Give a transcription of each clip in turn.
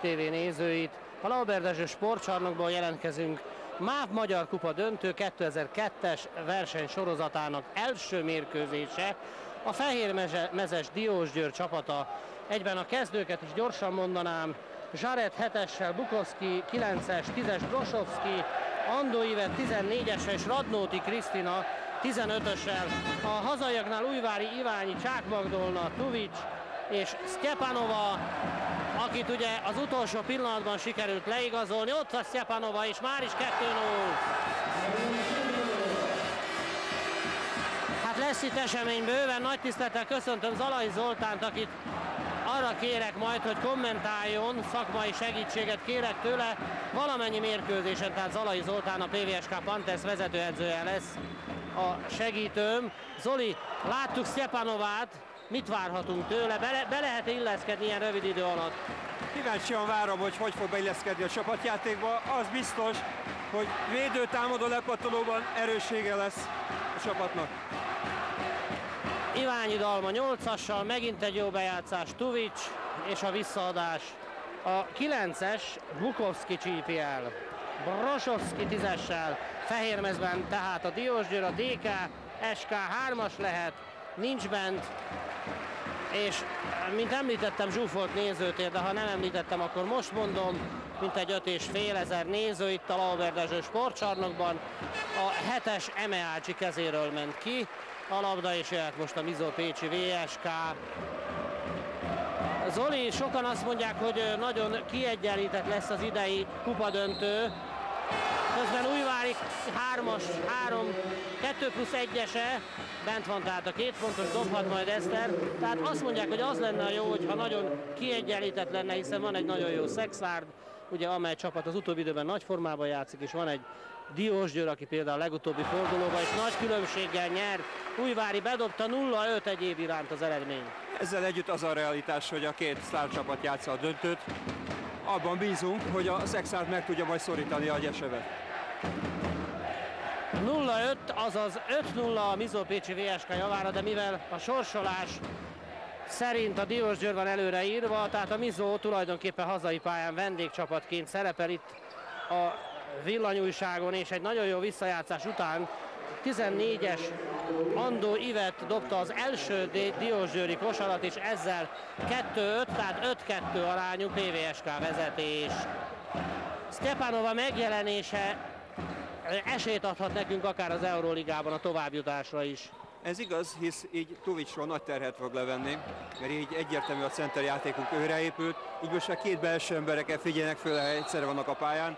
TV nézőit, a Lauber sportcsarnokból jelentkezünk. MÁV Magyar Kupa döntő 2002-es verseny sorozatának első mérkőzése. A Fehérmezes Diós Győr csapata. Egyben a kezdőket is gyorsan mondanám, Zsaret 7-essel, Bukowski 9-es, 10-es Brosovski, Andó Ivet 14-essel és Radnóti Krisztina 15-össel. A hazaiaknál Újvári Iványi, Csák Magdolna, Tuvics és Sztyepanova, akit ugye az utolsó pillanatban sikerült leigazolni. Ott a Sztyepanova és már is 2-0. Hát lesz itt esemény bőven. Nagy tisztelettel köszöntöm Zalai Zoltánt, akit arra kérek majd, hogy kommentáljon, szakmai segítséget kérek tőle. Valamennyi mérkőzésen, tehát Zalai Zoltán a PVSK Panthers vezetőedzője lesz a segítőm. Zoli, láttuk Sztyepanovát, mit várhatunk tőle? Be, be lehet illeszkedni ilyen rövid idő alatt? Kíváncsian várom, hogy hogy fog beilleszkedni a csapatjátékba. Az biztos, hogy védő-támadó lepatolóban erőssége lesz a csapatnak. Iványi Dalma 8-assal, megint egy jó bejátszás, Tuvics és a visszaadás. A 9-es Bukowski csípi el. Brosovski 10-essel, Fehérmezben tehát a Diósgyőr, a DK, SK 3-as lehet, nincs bent, és mint említettem, zsúfolt nézőtér, de ha nem említettem, akkor most mondom, mint egy öt és fél ezer néző itt a Lauberdezső sportcsarnokban. A hetes Emeácsi kezéről ment ki, a labda és jöhet most a Mizó Pécsi VSK. Zoli, sokan azt mondják, hogy nagyon kiegyenlített lesz az idei kupadöntő, Közben Újvári 3-as, 3, 2 plusz 1-ese, bent van tehát a két pontos, dobhat majd Eszter. Tehát azt mondják, hogy az lenne jó, hogyha nagyon kiegyenlített lenne, hiszen van egy nagyon jó Szexárd, ugye amely csapat az utóbbi időben nagy formában játszik, és van egy Diós Győr, aki például a legutóbbi fordulóban is nagy különbséggel nyert. Újvári bedobta 0-5 egyéb iránt az eredmény. Ezzel együtt az a realitás, hogy a két sztárcsapat játsza a döntőt. Abban bízunk, hogy a Szexárd meg tudja majd szorítani a gyesevet. 0-5, azaz 5-0 a Mizó Pécsi VSK javára, de mivel a sorsolás szerint a Diós Győr van előre írva, tehát a Mizó tulajdonképpen hazai pályán vendégcsapatként szerepel itt a villanyújságon, és egy nagyon jó visszajátszás után 14-es Andó Ivet dobta az első Diósgyőri kosarat, és ezzel 2-5, tehát 5-2 arányú PVSK vezetés. Stepanova megjelenése esélyt adhat nekünk akár az Euróligában a továbbjutásra is. Ez igaz, hisz így Tovicsról nagy terhet fog levenni, mert így egyértelmű a center játékunk őre épült, így most már két belső embereket figyelnek föl, ha egyszerre vannak a pályán.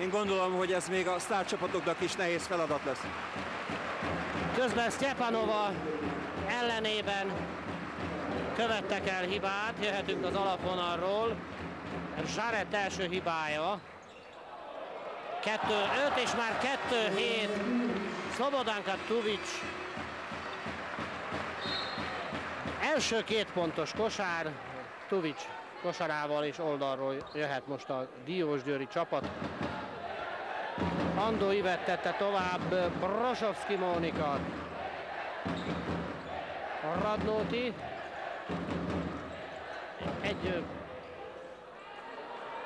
Én gondolom, hogy ez még a sztárcsapatoknak is nehéz feladat lesz. Közben Stepanova ellenében követtek el hibát, jöhetünk az alapvonalról. Zsaret első hibája, 2-5 és már 2-7 Szlobodánka Tuvics. Első két pontos kosár. Tuvics kosarával és oldalról jöhet most a Diós Győri csapat Andó Ivet tovább Brosovski Mónika. Radnóti. Egy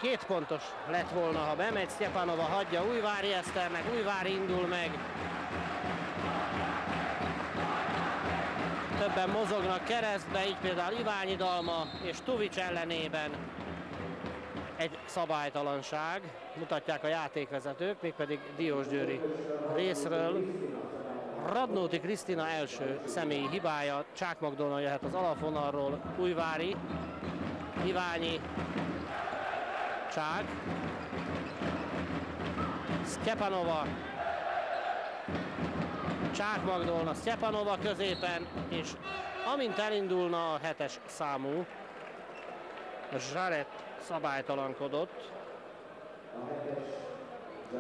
Két pontos lett volna, ha bemegy, Sztyepanova hagyja Újvári Eszternek, Újvári indul meg. Többen mozognak keresztbe, így például Iványi Dalma és Tuvics ellenében egy szabálytalanság, mutatják a játékvezetők, mégpedig Diós Győri részről. Radnóti Krisztina első személyi hibája, Csák Magdolna jöhet az alapvonalról, Újvári, Iványi Csák. Sztyepanova. Csák Magdolna, Sztyepanova középen, és amint elindulna a hetes számú, Zsaret szabálytalankodott,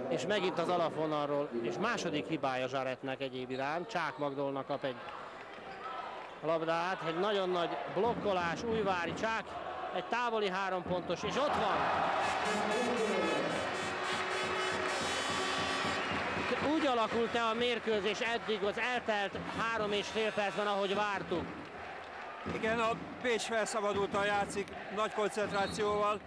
és megint az alapvonalról, és második hibája Zsaretnek egyéb iránt, Csák Magdolna kap egy labdát, egy nagyon nagy blokkolás, Újvári Csák egy távoli három pontos, és ott van. Úgy alakult-e a mérkőzés eddig, az eltelt három és fél percben, ahogy vártuk? Igen, a Pécs felszabadultan játszik nagy koncentrációval,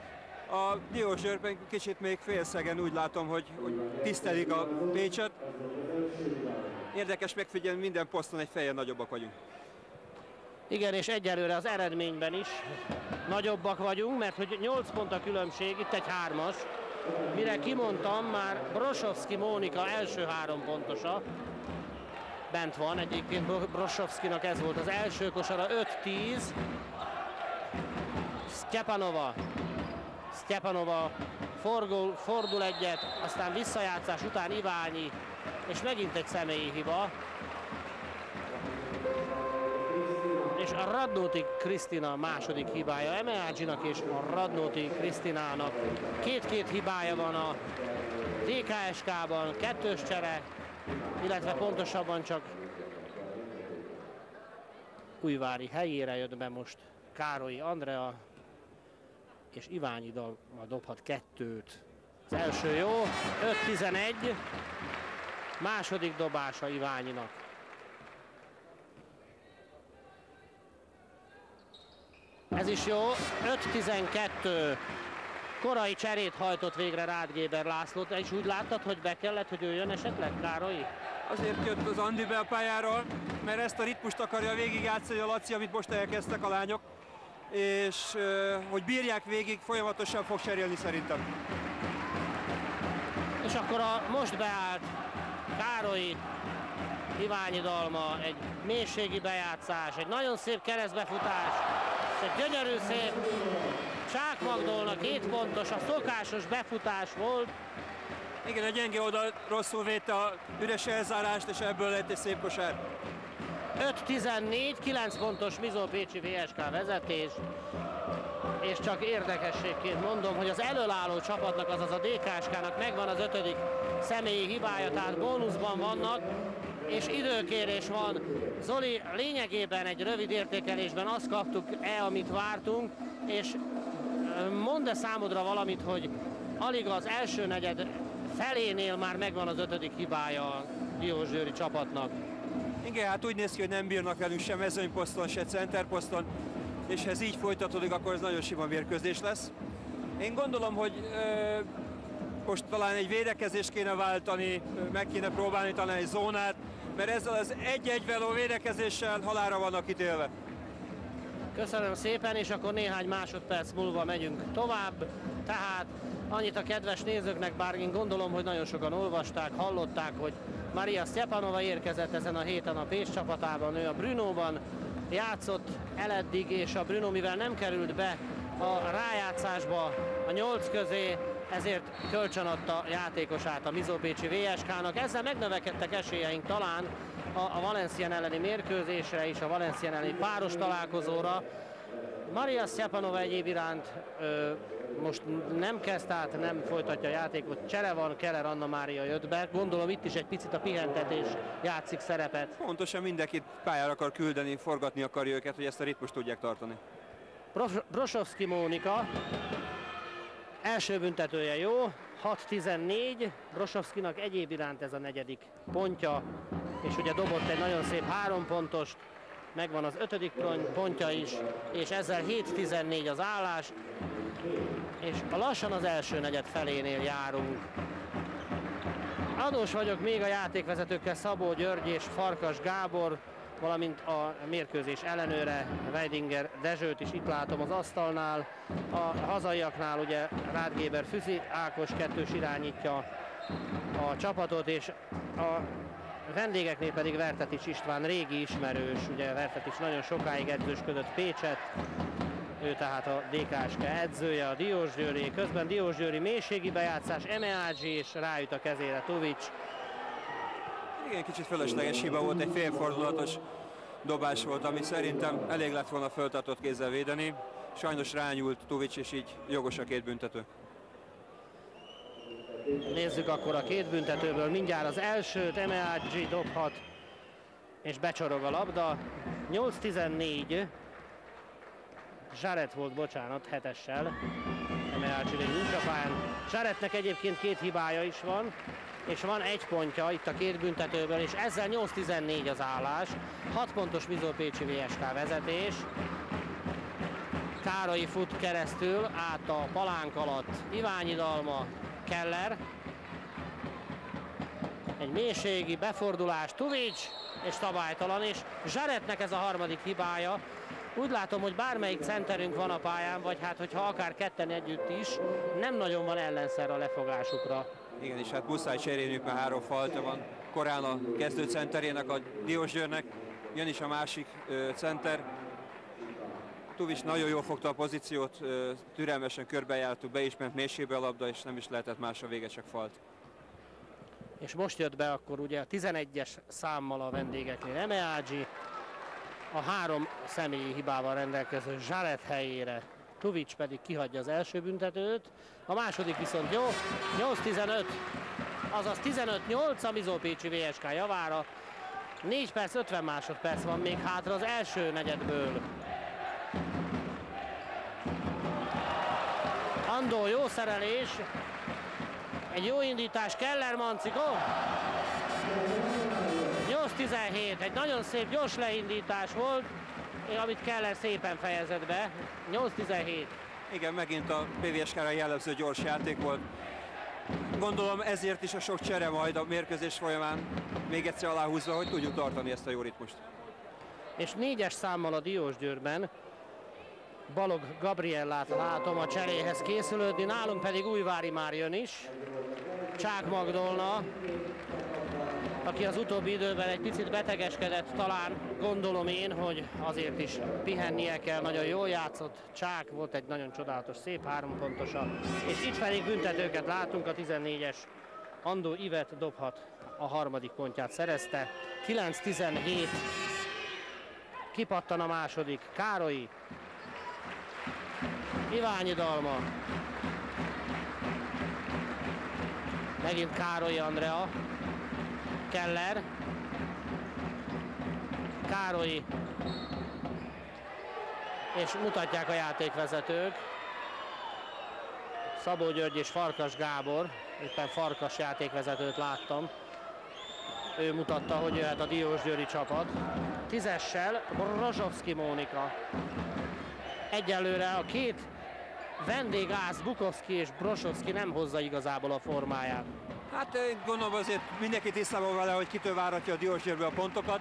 A Diósgyőrben kicsit még félszegen úgy látom, hogy, hogy tisztelik a Pécset. Érdekes megfigyelni, minden poszton egy feje nagyobbak vagyunk. Igen, és egyelőre az eredményben is nagyobbak vagyunk, mert hogy 8 pont a különbség, itt egy hármas. Mire kimondtam, már Brosovski Mónika első három pontosa. Bent van, egyébként Brosovskinak ez volt az első kosara, 5-10. Sztyepanova. Sztyepanova fordul, fordul egyet, aztán visszajátszás után Iványi, és megint egy személyi hiba. és a Radnóti Krisztina második hibája Emeágyinak és a Radnóti Krisztinának. Két-két hibája van a DKSK-ban, kettős csere, illetve pontosabban csak Újvári helyére jött be most Károlyi Andrea, és Iványi Dalma dobhat kettőt. Az első jó, 5-11, második dobása Iványinak. Ez is jó. 5-12. Korai cserét hajtott végre Rád Géber Lászlót, és úgy láttad, hogy be kellett, hogy ő jön esetleg, Károly? Azért jött az Andi be a pályáról, mert ezt a ritmust akarja végigjátszani a Laci, amit most elkezdtek a lányok, és hogy bírják végig, folyamatosan fog cserélni szerintem. És akkor a most beállt Károly Iványi Dalma, egy mélységi bejátszás, egy nagyon szép keresztbefutás, egy gyönyörű szép Csák Magdolna két pontos, a szokásos befutás volt. Igen, a gyenge oldal rosszul védte a üres elzárást, és ebből lett egy szép kosár. 5-14, 9 pontos Mizó Pécsi VSK vezetés és csak érdekességként mondom, hogy az előálló csapatnak, azaz a DKSK-nak megvan az ötödik személyi hibája, tehát bónuszban vannak, és időkérés van. Zoli, lényegében egy rövid értékelésben azt kaptuk-e, amit vártunk, és mond-e számodra valamit, hogy alig az első negyed felénél már megvan az ötödik hibája a Diózsőri csapatnak? Igen, hát úgy néz ki, hogy nem bírnak velünk sem mezőnyposzton, se centerposzton, és ha ez így folytatódik, akkor ez nagyon sima mérkőzés lesz. Én gondolom, hogy ö, most talán egy védekezést kéne váltani, meg kéne próbálni talán egy zónát, mert ezzel az egy-egy veló védekezéssel halára vannak ítélve. Köszönöm szépen, és akkor néhány másodperc múlva megyünk tovább. Tehát annyit a kedves nézőknek, bár én gondolom, hogy nagyon sokan olvasták, hallották, hogy Maria Sztyepanova érkezett ezen a héten a Pécs csapatában, ő a Brunóban játszott el eddig, és a Bruno, mivel nem került be a rájátszásba a nyolc közé, ezért kölcsönadta játékosát a Mizópécsi VSK-nak. Ezzel megnövekedtek esélyeink talán a, Valencián elleni mérkőzésre és a Valencián elleni páros találkozóra. Maria Szjapanova egyéb iránt ö, most nem kezd, tehát nem folytatja a játékot. Csere van, Keller Anna Mária jött be. Gondolom itt is egy picit a pihentetés játszik szerepet. Pontosan mindenkit pályára akar küldeni, forgatni akarja őket, hogy ezt a ritmust tudják tartani. Brosovski Mónika Első büntetője jó, 6-14, Brosovskinak egyéb iránt ez a negyedik pontja, és ugye dobott egy nagyon szép három pontost, megvan az ötödik pontja is, és ezzel 7-14 az állás, és lassan az első negyed felénél járunk. Adós vagyok még a játékvezetőkkel Szabó György és Farkas Gábor, valamint a mérkőzés ellenőre Weidinger Dezsőt is itt látom az asztalnál. A hazaiaknál ugye Rádgéber Füzi Ákos kettős irányítja a csapatot, és a vendégeknél pedig Vertetics István régi ismerős, ugye Vertetics nagyon sokáig edzősködött Pécset, ő tehát a DKSK edzője, a Diósgyőri, közben Diósgyőri mélységi bejátszás, Emeágyi és rájut a kezére Tovics, igen, kicsit fölösleges hiba volt, egy félfordulatos dobás volt, ami szerintem elég lett volna föltartott kézzel védeni. Sajnos rányúlt Tuvics, és így jogos a két büntető. Nézzük akkor a két büntetőből. Mindjárt az elsőt Emeaggi dobhat, és becsorog a labda. 8-14. Zsaret volt, bocsánat, hetessel. Emeaggi még nincs a pályán. Zsaretnek egyébként két hibája is van és van egy pontja itt a két büntetőből, és ezzel 8-14 az állás. 6 pontos Pécsi VSK vezetés. Károly fut keresztül, át a palánk alatt Iványi Dalma, Keller. Egy mélységi befordulás, Tuvics, és szabálytalan, és Zsaretnek ez a harmadik hibája. Úgy látom, hogy bármelyik centerünk van a pályán, vagy hát hogyha akár ketten együtt is, nem nagyon van ellenszer a lefogásukra. Igen, és hát muszáj cserélniük, mert három falta van. Korán a kezdőcenterének, a Diós Győrnek, jön is a másik ö, center. Tuvis nagyon jól fogta a pozíciót, ö, türelmesen körbejártuk, be is ment mélységbe a labda, és nem is lehetett más a vége, csak falt. És most jött be akkor ugye a 11-es számmal a vendégeknél Emeágyi, a három személyi hibával rendelkező Zsaret helyére Tuvics pedig kihagyja az első büntetőt, a második viszont jó, 8-15, azaz 15-8 a Mizópécsi VSK javára, 4 perc 50 másodperc van még hátra az első negyedből. Andó jó szerelés, egy jó indítás, Keller Manci, go! 8-17, egy nagyon szép gyors leindítás volt, amit Keller szépen fejezett be. 8-17. Igen, megint a PVSK-ra jellemző gyors játék volt. Gondolom ezért is a sok csere majd a mérkőzés folyamán még egyszer aláhúzva, hogy tudjuk tartani ezt a jó ritmust. És négyes számmal a Diós Győrben Balog Gabriellát látom a cseréhez készülődni, nálunk pedig Újvári már jön is. Csák Magdolna, aki az utóbbi időben egy picit betegeskedett, talán gondolom én, hogy azért is pihennie kell, nagyon jól játszott. Csák volt egy nagyon csodálatos, szép hárompontosa, és itt pedig büntetőket látunk, a 14-es Andó Ivet dobhat. A harmadik pontját szerezte. 9-17 kipattan a második, Károlyi, Iványi Dalma, megint Károly Andrea, Keller, Károly, és mutatják a játékvezetők. Szabó György és Farkas Gábor, éppen Farkas játékvezetőt láttam. Ő mutatta, hogy jöhet a Diós Győri csapat. Tízessel Brozsovszki Mónika. Egyelőre a két vendégász Bukowski és Brosovski nem hozza igazából a formáját. Hát gondolom azért mindenki tisztában vele, hogy kitől várhatja a Diósgyőrbe a pontokat.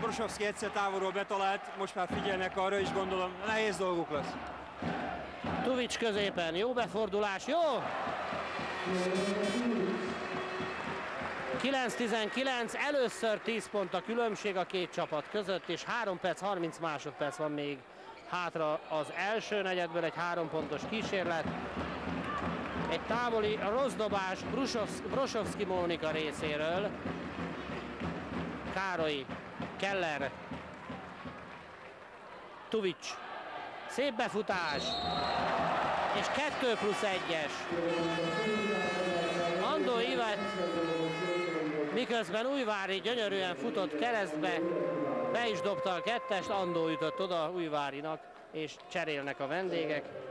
Brosovski egyszer távolról betalált, most már figyelnek arra is gondolom, nehéz dolguk lesz. Tuvics középen, jó befordulás, jó! 9-19, először 10 pont a különbség a két csapat között, és 3 perc 30 másodperc van még hátra az első negyedből, egy három pontos kísérlet. Egy távoli rossz dobás Brosovski Mónika részéről. Károly, Keller, Tuvics. Szép befutás. És 2 plusz 1-es. Andó Ivet miközben Újvári gyönyörűen futott keresztbe, be is dobta a kettest, Andó jutott oda Újvárinak, és cserélnek a vendégek.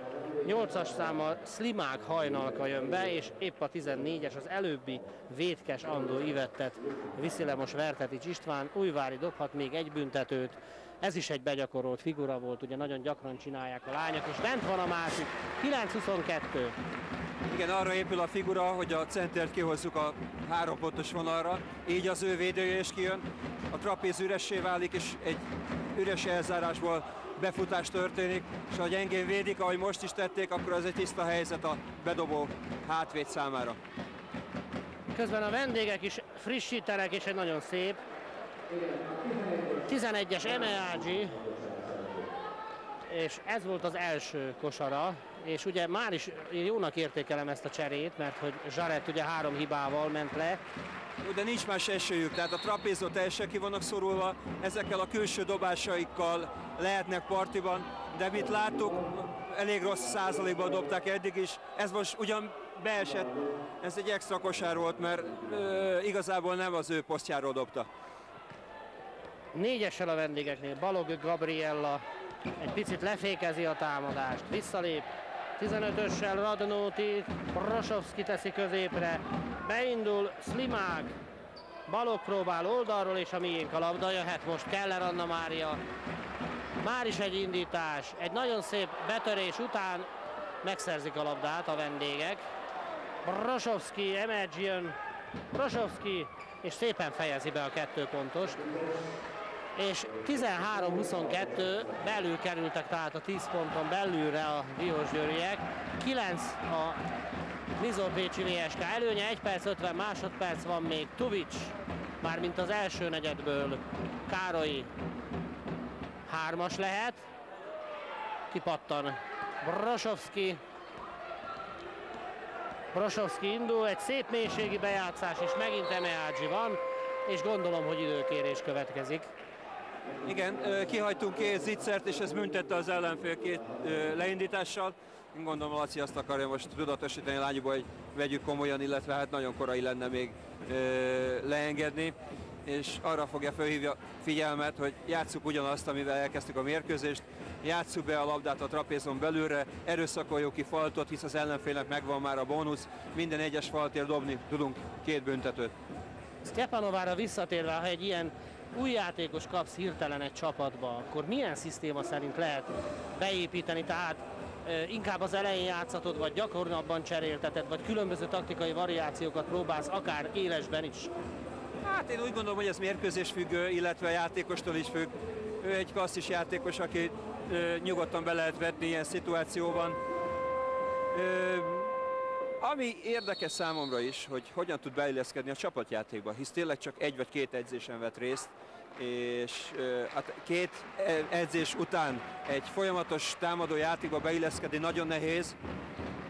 8-as számmal Slimák hajnalka jön be, és épp a 14-es az előbbi vétkes Andó Ivettet viszi le most Vertetics István. Újvári dobhat még egy büntetőt. Ez is egy begyakorolt figura volt, ugye nagyon gyakran csinálják a lányok, és bent van a másik. 9-22. Igen, arra épül a figura, hogy a centert kihozzuk a három pontos vonalra, így az ő védője is kijön, a trapéz üressé válik, és egy üres elzárásból befutás történik, és ha gyengén védik, ahogy most is tették, akkor az egy tiszta helyzet a bedobó hátvéd számára. Közben a vendégek is frissítenek, és egy nagyon szép. 11-es Emeágyi, és ez volt az első kosara, és ugye már is jónak értékelem ezt a cserét, mert hogy Zsaret ugye három hibával ment le. De nincs más esélyük, tehát a trapézó teljesen ki vannak szorulva, ezekkel a külső dobásaikkal lehetnek partiban, de mit láttuk, elég rossz százalékban dobták eddig is, ez most ugyan beesett, ez egy extra kosár volt, mert ö, igazából nem az ő posztjáról dobta. Négyessel a vendégeknél Balog Gabriella egy picit lefékezi a támadást, visszalép, 15-össel Radnóti, Brosovski teszi középre, beindul Slimák, Balog próbál oldalról, és a miénk a labda jöhet most Keller Anna Mária. Már is egy indítás, egy nagyon szép betörés után megszerzik a labdát a vendégek. Brosovski, Emergion, Brosovski, és szépen fejezi be a kettő pontost. És 13-22 belül kerültek tehát a 10 ponton belülre a Diósgyőriek. 9 a Mizor Pécsi VSK előnye, 1 perc 50 másodperc van még Tuvics, mármint az első negyedből Károly hármas lehet, kipattan Brosovski, Brosovski indul, egy szép mélységi bejátszás, és megint Emeágyi van, és gondolom, hogy időkérés következik. Igen, kihagytunk két zicsert, és ez büntette az ellenfél két leindítással. Én gondolom, Laci azt akarja most tudatosítani a lányokba, hogy vegyük komolyan, illetve hát nagyon korai lenne még leengedni és arra fogja felhívni a figyelmet, hogy játsszuk ugyanazt, amivel elkezdtük a mérkőzést, játsszuk be a labdát a trapézon belülre, erőszakoljuk ki faltot, hisz az ellenfélnek megvan már a bónusz, minden egyes faltért dobni tudunk két büntetőt. Stepanovára visszatérve, ha egy ilyen új játékos kapsz hirtelen egy csapatba, akkor milyen szisztéma szerint lehet beépíteni, tehát inkább az elején játszatod, vagy gyakornabban cserélteted, vagy különböző taktikai variációkat próbálsz, akár élesben is? Hát én úgy gondolom, hogy ez mérkőzés függő, illetve a játékostól is függ. Ő egy klasszis játékos, aki nyugodtan be lehet vetni ilyen szituációban. Ami érdekes számomra is, hogy hogyan tud beilleszkedni a csapatjátékba, hisz tényleg csak egy vagy két edzésen vett részt, és hát két e, edzés után egy folyamatos támadó játékba beilleszkedni nagyon nehéz,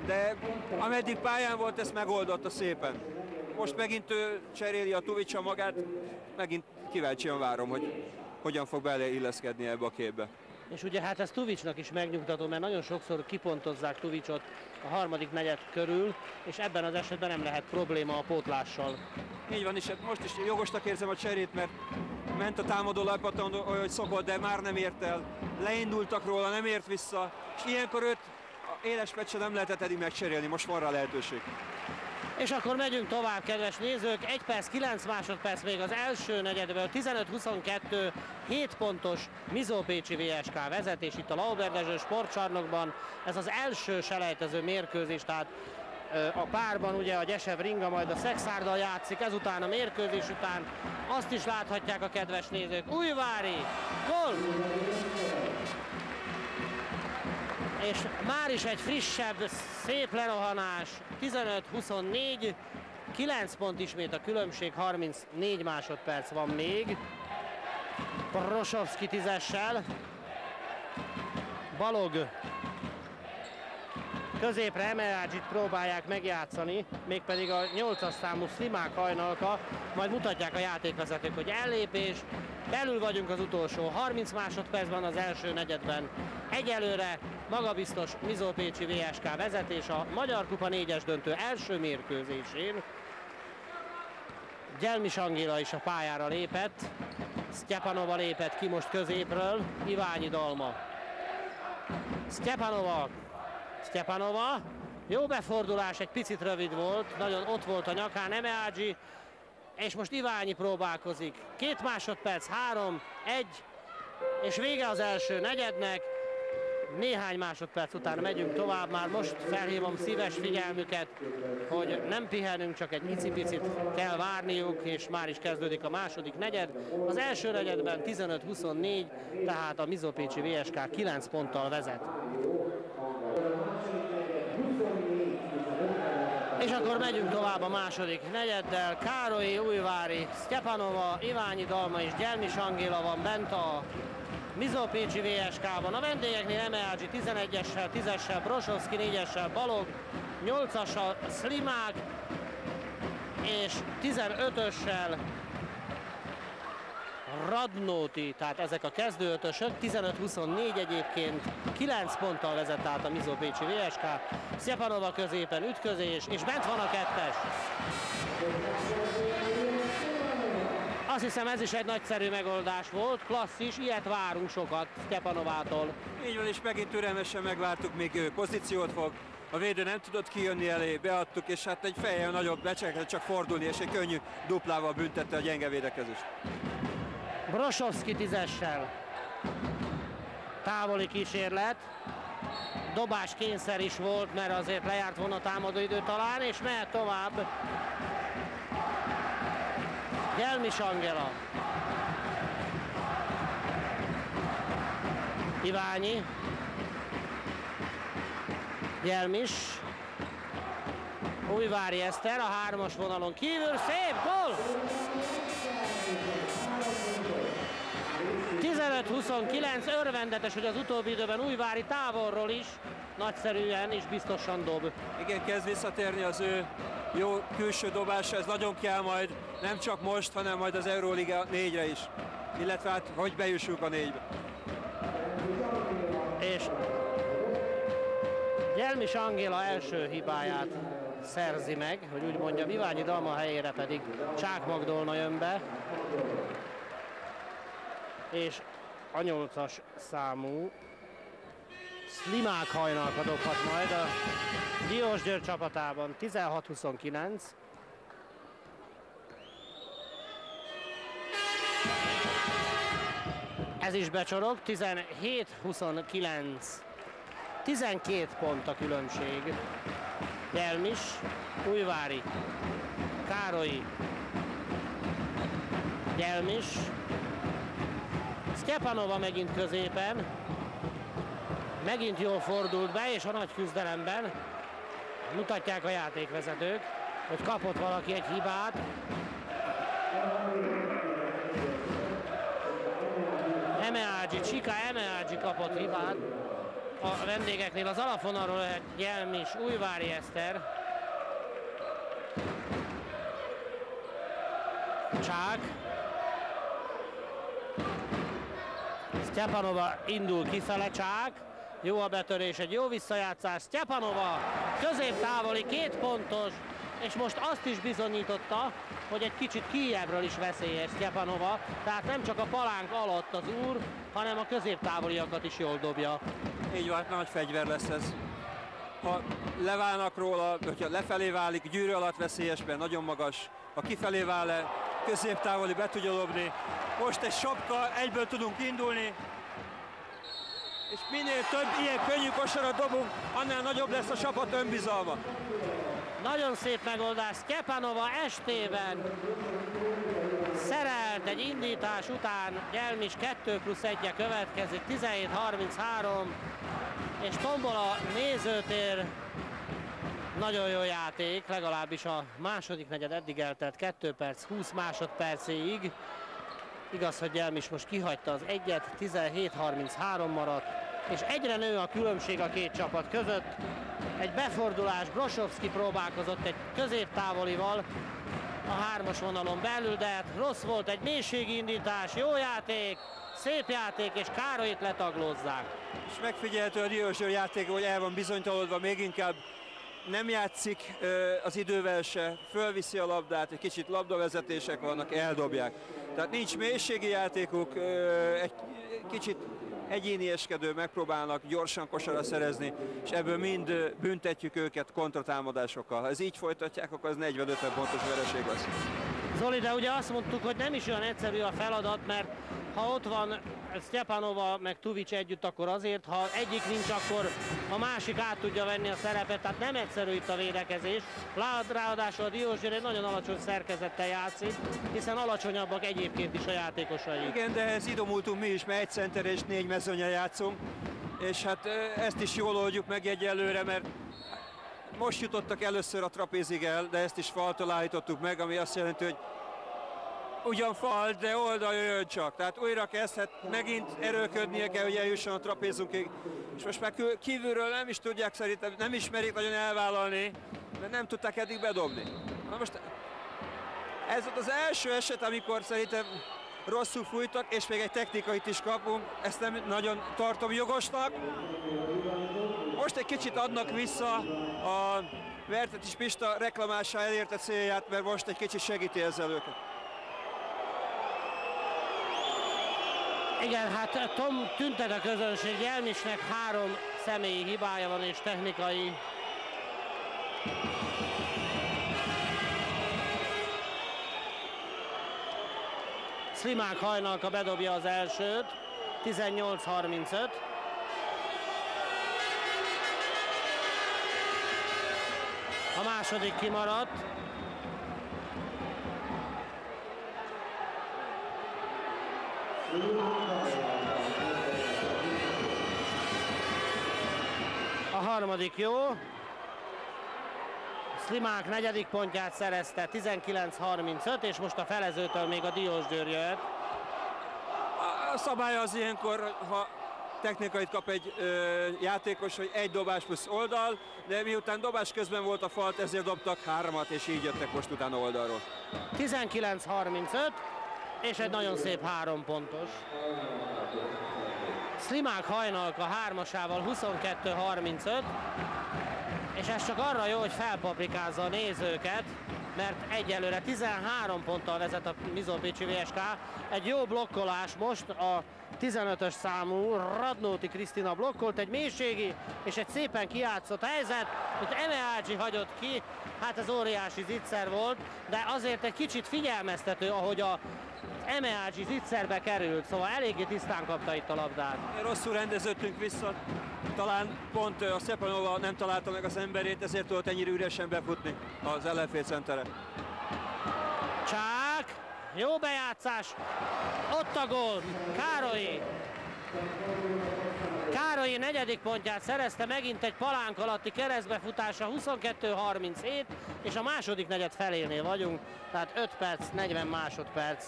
de ameddig pályán volt, ezt megoldotta szépen. Most megint ő cseréli a Tuvicsa magát, megint kíváncsian várom, hogy hogyan fog beleilleszkedni ebbe a képbe. És ugye hát ez Tuvicsnak is megnyugtató, mert nagyon sokszor kipontozzák Tuvicsot a harmadik negyed körül, és ebben az esetben nem lehet probléma a pótlással. Így van, és hát most is jogosnak érzem a cserét, mert ment a támadó lapaton, hogy szokott, de már nem ért el. Leindultak róla, nem ért vissza, és ilyenkor őt éles meccsen nem lehetett eddig megcserélni, most van rá lehetőség. És akkor megyünk tovább, kedves nézők. 1 perc, 9 másodperc még az első negyedből. 15-22, 7 pontos Mizópécsi VSK vezetés itt a Lauberdezső sportcsarnokban. Ez az első selejtező mérkőzés, tehát a párban ugye a Gyesev Ringa majd a Szexárdal játszik, ezután a mérkőzés után azt is láthatják a kedves nézők. Újvári, gól! És már is egy frissebb, szép lerohanás, 15-24, 9 pont ismét a különbség, 34 másodperc van még. Prosovski tízessel. Balog középre Emerágsit próbálják megjátszani, mégpedig a 8-as számú Slimák hajnalka, majd mutatják a játékvezetők, hogy ellépés, belül vagyunk az utolsó 30 másodpercben az első negyedben. Egyelőre magabiztos Mizópécsi VSK vezetés a Magyar Kupa 4-es döntő első mérkőzésén. Gyelmis Angéla is a pályára lépett, Sztyepanova lépett ki most középről, Iványi Dalma. Sztyepanova, Sztyepanova, jó befordulás, egy picit rövid volt, nagyon ott volt a nyakán Emeágyi, és most Iványi próbálkozik. Két másodperc, három, egy, és vége az első negyednek. Néhány másodperc után megyünk tovább, már most felhívom szíves figyelmüket, hogy nem pihenünk, csak egy icipicit kell várniuk, és már is kezdődik a második negyed. Az első negyedben 15-24, tehát a Mizopécsi VSK 9 ponttal vezet. És akkor megyünk tovább a második negyeddel. Károly, Újvári, Sztyepanova, Iványi Dalma és Gyelmis Angéla van bent a Mizopécsi VSK-ban. A vendégeknél Emeágyi 11-essel, 10-essel, Brosovszki 4-essel, Balog, 8-assal Slimák és 15-össel Radnóti, tehát ezek a kezdőötösök, 15-24 egyébként, 9 ponttal vezet át a Mizopécsi VSK, Szepanova középen ütközés, és bent van a kettes. Azt hiszem ez is egy nagyszerű megoldás volt, klasszis, ilyet várunk sokat Stepanovától. Így van, és megint türelmesen megvártuk, még pozíciót fog. A védő nem tudott kijönni elé, beadtuk, és hát egy fejjel nagyobb becsekelt csak fordulni, és egy könnyű duplával büntette a gyenge védekezést. Brosovski tízessel. távoli kísérlet. Dobás kényszer is volt, mert azért lejárt volna támadó idő talán, és mehet tovább. Gelmis Angela. Iványi. Jelmis. Újvári Eszter a hármas vonalon kívül, szép gól! 15-29, örvendetes, hogy az utóbbi időben Újvári távolról is nagyszerűen és biztosan dob. Igen, kezd visszatérni az ő jó külső dobása, ez nagyon kell majd, nem csak most, hanem majd az Euróliga négyre is. Illetve hát, hogy bejussunk a négybe. És Gyelmis Angéla első hibáját szerzi meg, hogy úgy mondja, Iványi Dalma helyére pedig Csák Magdolna jön be. És a nyolcas számú Slimák hajnalka dobhat majd a Diós György csapatában 16-29. Ez is becsorog, 17-29. 12 pont a különbség. Jelmis, Újvári, Károlyi, Jelmis, Sztyepanova megint középen, megint jól fordult be, és a nagy küzdelemben mutatják a játékvezetők, hogy kapott valaki egy hibát. Emeágyi, Csika Emeágyi kapott hibát a vendégeknél. Az alapvonalról lehet Jelmis, Újvári Eszter. Csák. Sztyepanova indul kifele. Jó a betörés, egy jó visszajátszás. Sztyepanova középtávoli, két pontos, és most azt is bizonyította, hogy egy kicsit kijebbről is veszélyes Sztyepanova, tehát nem csak a palánk alatt az úr, hanem a középtávoliakat is jól dobja. Így van, nagy fegyver lesz ez. Ha leválnak róla, hogyha lefelé válik, gyűrű alatt veszélyesben, nagyon magas. Ha kifelé vál le, középtávoli be tudja dobni. Most egy sapka, egyből tudunk indulni, és minél több ilyen könnyű kosarat dobunk, annál nagyobb lesz a csapat önbizalma. Nagyon szép megoldás, Sztyepanova estében szerelt egy indítás után, Gyelmis 2 plusz 1 -e következik, 17-33, és tombol a nézőtér, nagyon jó játék, legalábbis a második negyed eddig eltelt 2 perc 20 másodpercéig. Igaz, hogy Gyelmis most kihagyta az egyet, 17-33 maradt, és egyre nő a különbség a két csapat között. Egy befordulás, Brosovski próbálkozott egy középtávolival a hármas vonalon belül, de hát rossz volt egy mélységi indítás, jó játék, szép játék, és Károlyt letaglózzák. És megfigyelhető a Diózsőr játék, hogy el van bizonytalanodva, még inkább nem játszik az idővel se, fölviszi a labdát, egy kicsit labdavezetések vannak, eldobják. Tehát nincs mélységi játékuk, egy kicsit egyénieskedő, megpróbálnak gyorsan kosara szerezni, és ebből mind büntetjük őket kontratámadásokkal. Ha ez így folytatják, akkor az 40-50 pontos vereség lesz. Zoli, de ugye azt mondtuk, hogy nem is olyan egyszerű a feladat, mert ha ott van Sztyepanova meg Tuvics együtt, akkor azért, ha egyik nincs, akkor a másik át tudja venni a szerepet, tehát nem egyszerű itt a védekezés. Ráadásul a Diózsér egy nagyon alacsony szerkezettel játszik, hiszen alacsonyabbak egyébként is a játékosai. Igen, de ez idomultunk mi is, mert egy center és négy mezőnyel játszunk, és hát ezt is jól oldjuk meg egyelőre, mert most jutottak először a trapézig el, de ezt is faltól állítottuk meg, ami azt jelenti, hogy ugyan fal, de oldal jön csak. Tehát újra kezdhet, megint erőködnie kell, hogy eljusson a trapézunkig. És most már kívülről nem is tudják szerintem, nem ismerik nagyon elvállalni, mert nem tudták eddig bedobni. Na most ez volt az első eset, amikor szerintem rosszul fújtak, és még egy technikait is kapunk. Ezt nem nagyon tartom jogosnak. Most egy kicsit adnak vissza a Vertet is Pista reklamása elérte célját, mert most egy kicsit segíti ezzel őket. Igen, hát eh, Tom tüntet a közönség. Jelmisnek három személyi hibája van és technikai. Slimák hajnalka bedobja az elsőt. 18-35. A második kimaradt. A harmadik jó. Slimák negyedik pontját szerezte 19-35, és most a felezőtől még a Diós Győr jött. A szabály az ilyenkor, ha technikait kap egy ö, játékos, hogy egy dobás plusz oldal, de miután dobás közben volt a falt, ezért dobtak hármat, és így jöttek most utána oldalról. 19-35, és egy nagyon szép három pontos. Slimák hajnalka hármasával 22-35, és ez csak arra jó, hogy felpaprikázza a nézőket, mert egyelőre 13 ponttal vezet a Mizopécsi VSK. Egy jó blokkolás most a 15-ös számú Radnóti Krisztina blokkolt, egy mélységi és egy szépen kiátszott helyzet, itt Emeágyi hagyott ki, hát ez óriási zicser volt, de azért egy kicsit figyelmeztető, ahogy a Emeágyi zicserbe került, szóval eléggé tisztán kapta itt a labdát. Rosszul rendeződtünk vissza, talán pont a Szepanova nem találta meg az emberét, ezért tudott ennyire üresen befutni az ellenfél centere. Csák, jó bejátszás, ott a gól, Károlyi. Károlyi negyedik pontját szerezte, megint egy palánk alatti keresztbefutása, 22-37, és a második negyed felénél vagyunk, tehát 5 perc, 40 másodperc.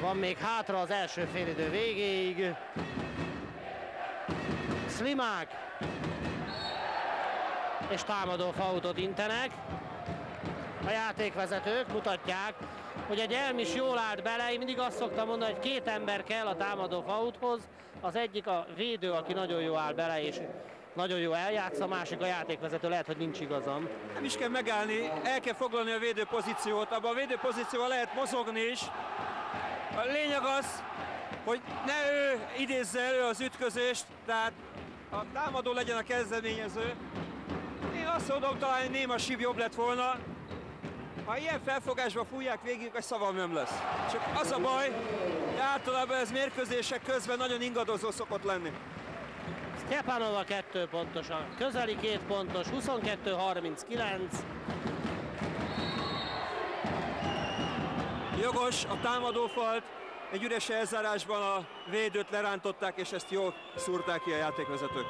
Van még hátra az első félidő végéig. Slimák és támadó fautot intenek. A játékvezetők mutatják, hogy egy elmis jól állt bele, én mindig azt szoktam mondani, hogy két ember kell a támadó fauthoz, az egyik a védő, aki nagyon jó áll bele, és nagyon jó eljátsz, a másik a játékvezető, lehet, hogy nincs igazam. Nem is kell megállni, el kell foglalni a védő pozíciót, abban a védő pozícióval lehet mozogni is. A lényeg az, hogy ne ő idézze elő az ütközést, tehát a támadó legyen a kezdeményező. Én azt mondom, talán néma sív jobb lett volna, ha ilyen felfogásba fújják végig, egy szavam nem lesz. Csak az a baj, hogy általában ez mérkőzések közben nagyon ingadozó szokott lenni. Stepanova kettő pontosan, közeli két pontos, 22-39. Jogos a támadófalt, egy üres elzárásban a védőt lerántották, és ezt jól szúrták ki a játékvezetők.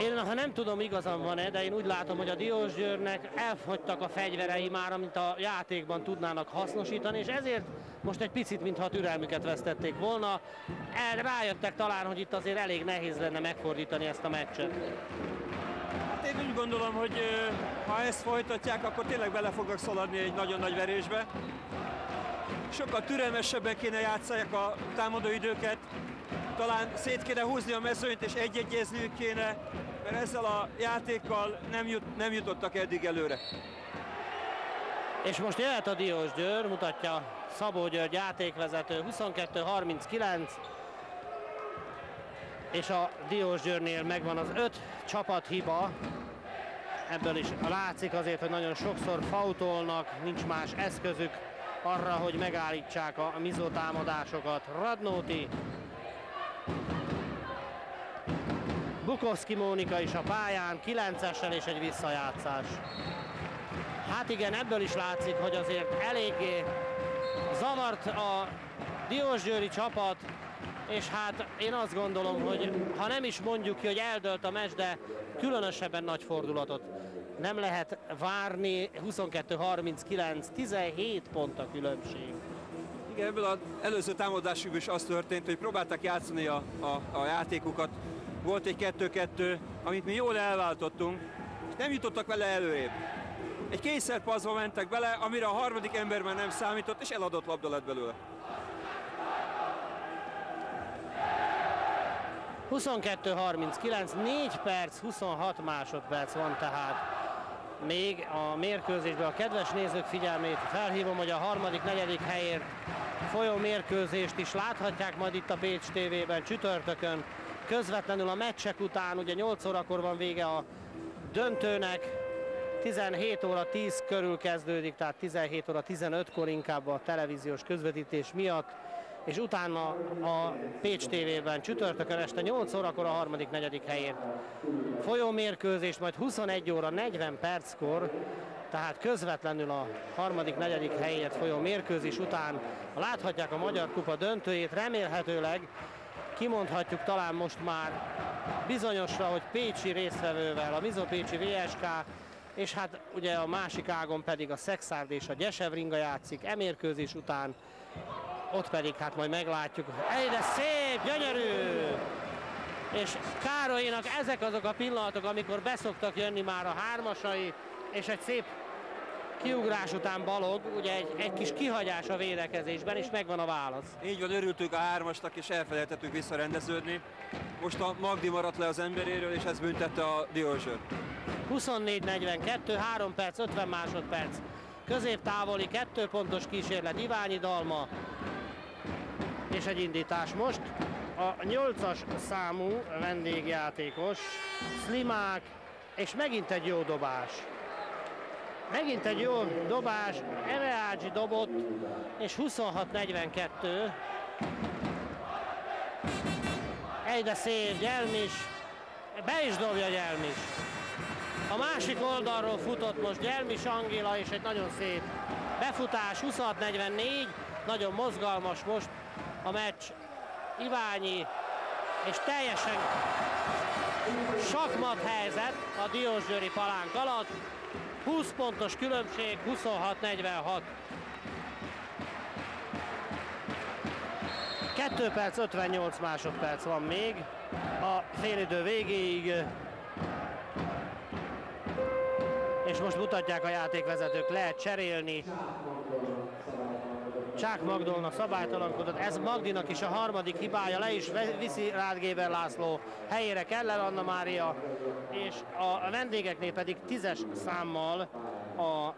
Én, ha nem tudom igazam van-e, de én úgy látom, hogy a Diós Győrnek elfogytak a fegyverei már, amit a játékban tudnának hasznosítani, és ezért most egy picit, mintha türelmüket vesztették volna. El, rájöttek talán, hogy itt azért elég nehéz lenne megfordítani ezt a meccset. Hát én úgy gondolom, hogy ha ezt folytatják, akkor tényleg bele fognak szaladni egy nagyon nagy verésbe. Sokkal türelmesebben kéne játszák a támadóidőket, talán szét kéne húzni a mezőnyt és egyegyezniük kéne, mert ezzel a játékkal nem, jut, nem jutottak eddig előre. És most jöhet a Diós Győr, mutatja Szabó György játékvezető 22-39, és a Diós Győrnél megvan az öt csapathiba, ebből is látszik azért, hogy nagyon sokszor fautolnak, nincs más eszközük arra, hogy megállítsák a mizó támadásokat. Radnóti Bukowski Mónika is a pályán, 9-essel és egy visszajátszás. Hát igen, ebből is látszik, hogy azért eléggé zavart a Diósgyőri csapat, és hát én azt gondolom, hogy ha nem is mondjuk ki, hogy eldölt a meccs, de különösebben nagy fordulatot nem lehet várni. 22-39, 17 pont a különbség. Igen, ebből az előző támadásukban is az történt, hogy próbáltak játszani a, a, a játékukat. Volt egy 2-2, amit mi jól elváltottunk, és nem jutottak vele előrébb. Egy kényszerpaszba mentek bele, amire a harmadik ember már nem számított, és eladott labda lett belőle. 22-39, 4 perc, 26 másodperc van tehát még a mérkőzésben a kedves nézők figyelmét felhívom, hogy a harmadik, negyedik helyért folyó mérkőzést is láthatják majd itt a Pécs TV-ben csütörtökön. Közvetlenül a meccsek után, ugye 8 órakor van vége a döntőnek, 17 óra 10 körül kezdődik, tehát 17 óra 15-kor inkább a televíziós közvetítés miatt, és utána a Pécs TV-ben csütörtökön este 8 órakor a harmadik, negyedik helyért folyó mérkőzés, majd 21 óra 40 perckor tehát közvetlenül a harmadik, negyedik helyért folyó mérkőzés után láthatják a Magyar Kupa döntőjét, remélhetőleg kimondhatjuk talán most már bizonyosra, hogy Pécsi résztvevővel, a Mizopécsi VSK, és hát ugye a másik ágon pedig a Szexárd és a Gyesevringa játszik emérkőzés után, ott pedig hát majd meglátjuk. Egyre szép, gyönyörű! És Károlynak ezek azok a pillanatok, amikor beszoktak jönni már a hármasai, és egy szép kiugrás után Balog, ugye egy, egy kis kihagyás a védekezésben, és megvan a válasz. Így van, örültünk a hármasnak, és elfelejtettük visszarendeződni. Most a Magdi maradt le az emberéről, és ez büntette a Diózsőt. 24-42, 3 perc, 50 másodperc. Középtávoli, kettő pontos kísérlet, Iványi Dalma, és egy indítás most. A 8-as számú vendégjátékos, Slimák, és megint egy jó dobás. Megint egy jó dobás, Emeágyi dobott, és 26-42. Egyre szép, Gyelmis, be is dobja Gyelmis. A másik oldalról futott most Gyelmis Angéla, és egy nagyon szép befutás, 26-44, nagyon mozgalmas most a meccs. Iványi, és teljesen sakmat helyzet a Diósgyőri palánk alatt. 20 pontos különbség, 26-46. 2 perc 58 másodperc van még a félidő végéig. És most mutatják a játékvezetők, lehet cserélni. Csák Magdolna szabálytalankodott, ez Magdinak is a harmadik hibája, le is viszi Rádgéber László helyére Keller Anna Mária, és a vendégeknél pedig tízes számmal a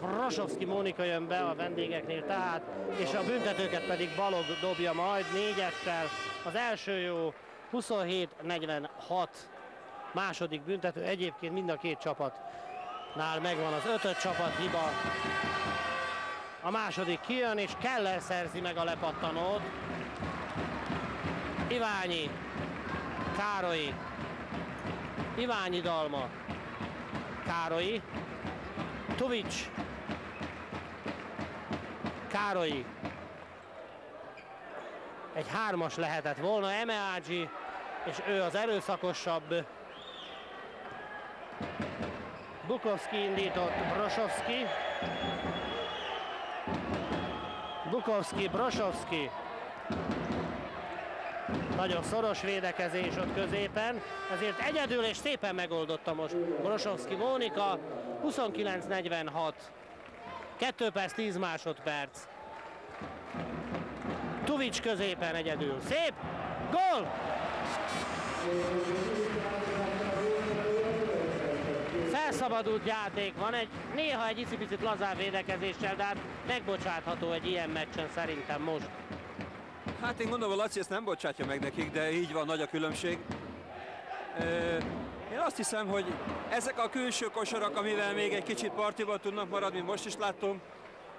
Prosovski Mónika jön be a vendégeknél, tehát, és a büntetőket pedig Balog dobja majd négyessel. Az első jó 27-46 második büntető, egyébként mind a két csapatnál megvan az ötöt csapat hiba. A második kijön, és Keller szerzi meg a lepattanót. Iványi, Károlyi, Iványi Dalma, Károlyi, Tovics, Károlyi. Egy hármas lehetett volna, Emeágyi, és ő az erőszakosabb. Bukovski indított, Brosovski. Bukovski, Brosovski. Nagyon szoros védekezés ott középen, ezért egyedül és szépen megoldotta most Brosovski Mónika. 29-46. 2 perc 10 másodperc. Tuvics középen egyedül. Szép! Gól! Felszabadult játék van, egy, néha egy icipicit lazább védekezéssel, de hát megbocsátható egy ilyen meccsen szerintem most. Hát én gondolom, hogy Laci ezt nem bocsátja meg nekik, de így van, nagy a különbség. Én azt hiszem, hogy ezek a külső kosarak, amivel még egy kicsit partiban tudnak maradni, most is láttam,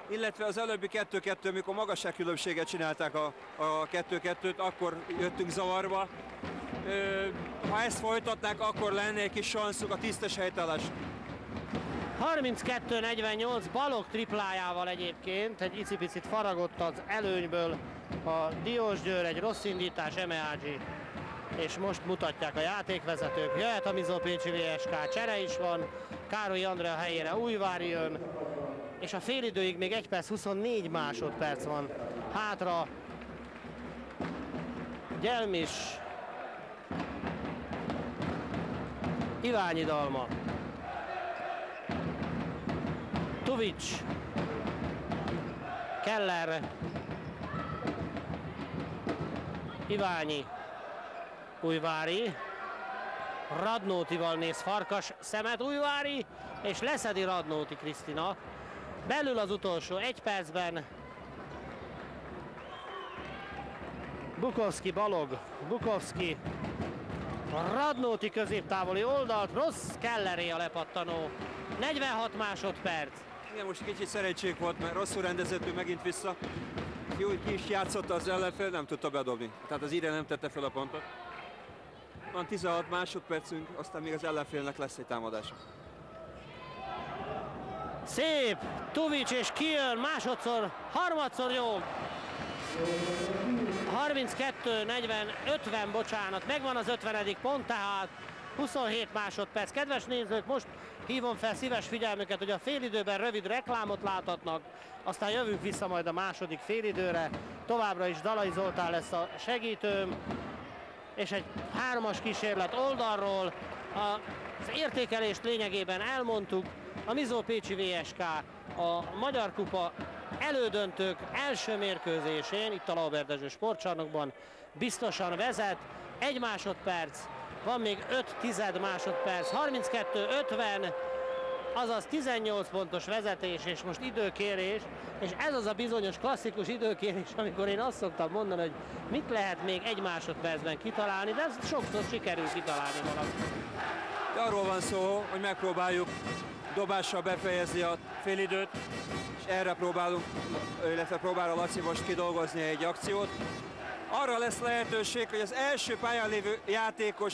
illetve az előbbi 2-2, amikor magasságkülönbséget csinálták a, a 2-2-t, akkor jöttünk zavarba. Ha ezt folytatnák, akkor lenne egy kis sanszuk a tisztes helytállás. 32-48 Balog triplájával egyébként, egy icipicit faragott az előnyből a Diós Győr, egy rossz indítás, Emeágyi és most mutatják a játékvezetők. Jöhet a Mizopécsi VSK, csere is van, Károly Andrea helyére Újvári jön, és a félidőig még 1 perc 24 másodperc van hátra. Gyelmis, Iványi Dalma, Tuvics, Keller, Iványi, Újvári. Radnótival néz farkas szemet Újvári, és leszedi Radnóti Krisztina. Belül az utolsó egy percben. Bukovski Balog, Bukovski Radnóti középtávoli oldalt, rossz Kelleré a lepattanó. 46 másodperc. Igen, most kicsit szerencség volt, mert rosszul rendezett megint vissza. Jó, ki is játszotta az ellenfél, nem tudta bedobni. Tehát az ide nem tette fel a pontot. Van 16 másodpercünk, aztán még az ellenfélnek lesz egy támadása. Szép! Tuvics és kijön másodszor, harmadszor jó. 32, 40, 50, bocsánat, megvan az 50. pont, tehát 27 másodperc. Kedves nézők, most hívom fel szíves figyelmüket, hogy a félidőben rövid reklámot láthatnak, aztán jövünk vissza majd a második félidőre. Továbbra is Dalai Zoltán lesz a segítőm, és egy háromas kísérlet oldalról. Az értékelést lényegében elmondtuk. A Mizó Pécsi VSK a Magyar Kupa elődöntők első mérkőzésén, itt a Lauberdezső sportcsarnokban biztosan vezet. Egy másodperc, van még 5 tized másodperc, 32-50, azaz 18 pontos vezetés, és most időkérés, és ez az a bizonyos klasszikus időkérés, amikor én azt szoktam mondani, hogy mit lehet még egy másodpercben kitalálni, de ez sokszor sikerül kitalálni valamit. De arról van szó, hogy megpróbáljuk dobással befejezni a félidőt, és erre próbálunk, illetve próbál a Laci most kidolgozni egy akciót. Arra lesz lehetőség, hogy az első pályán lévő játékos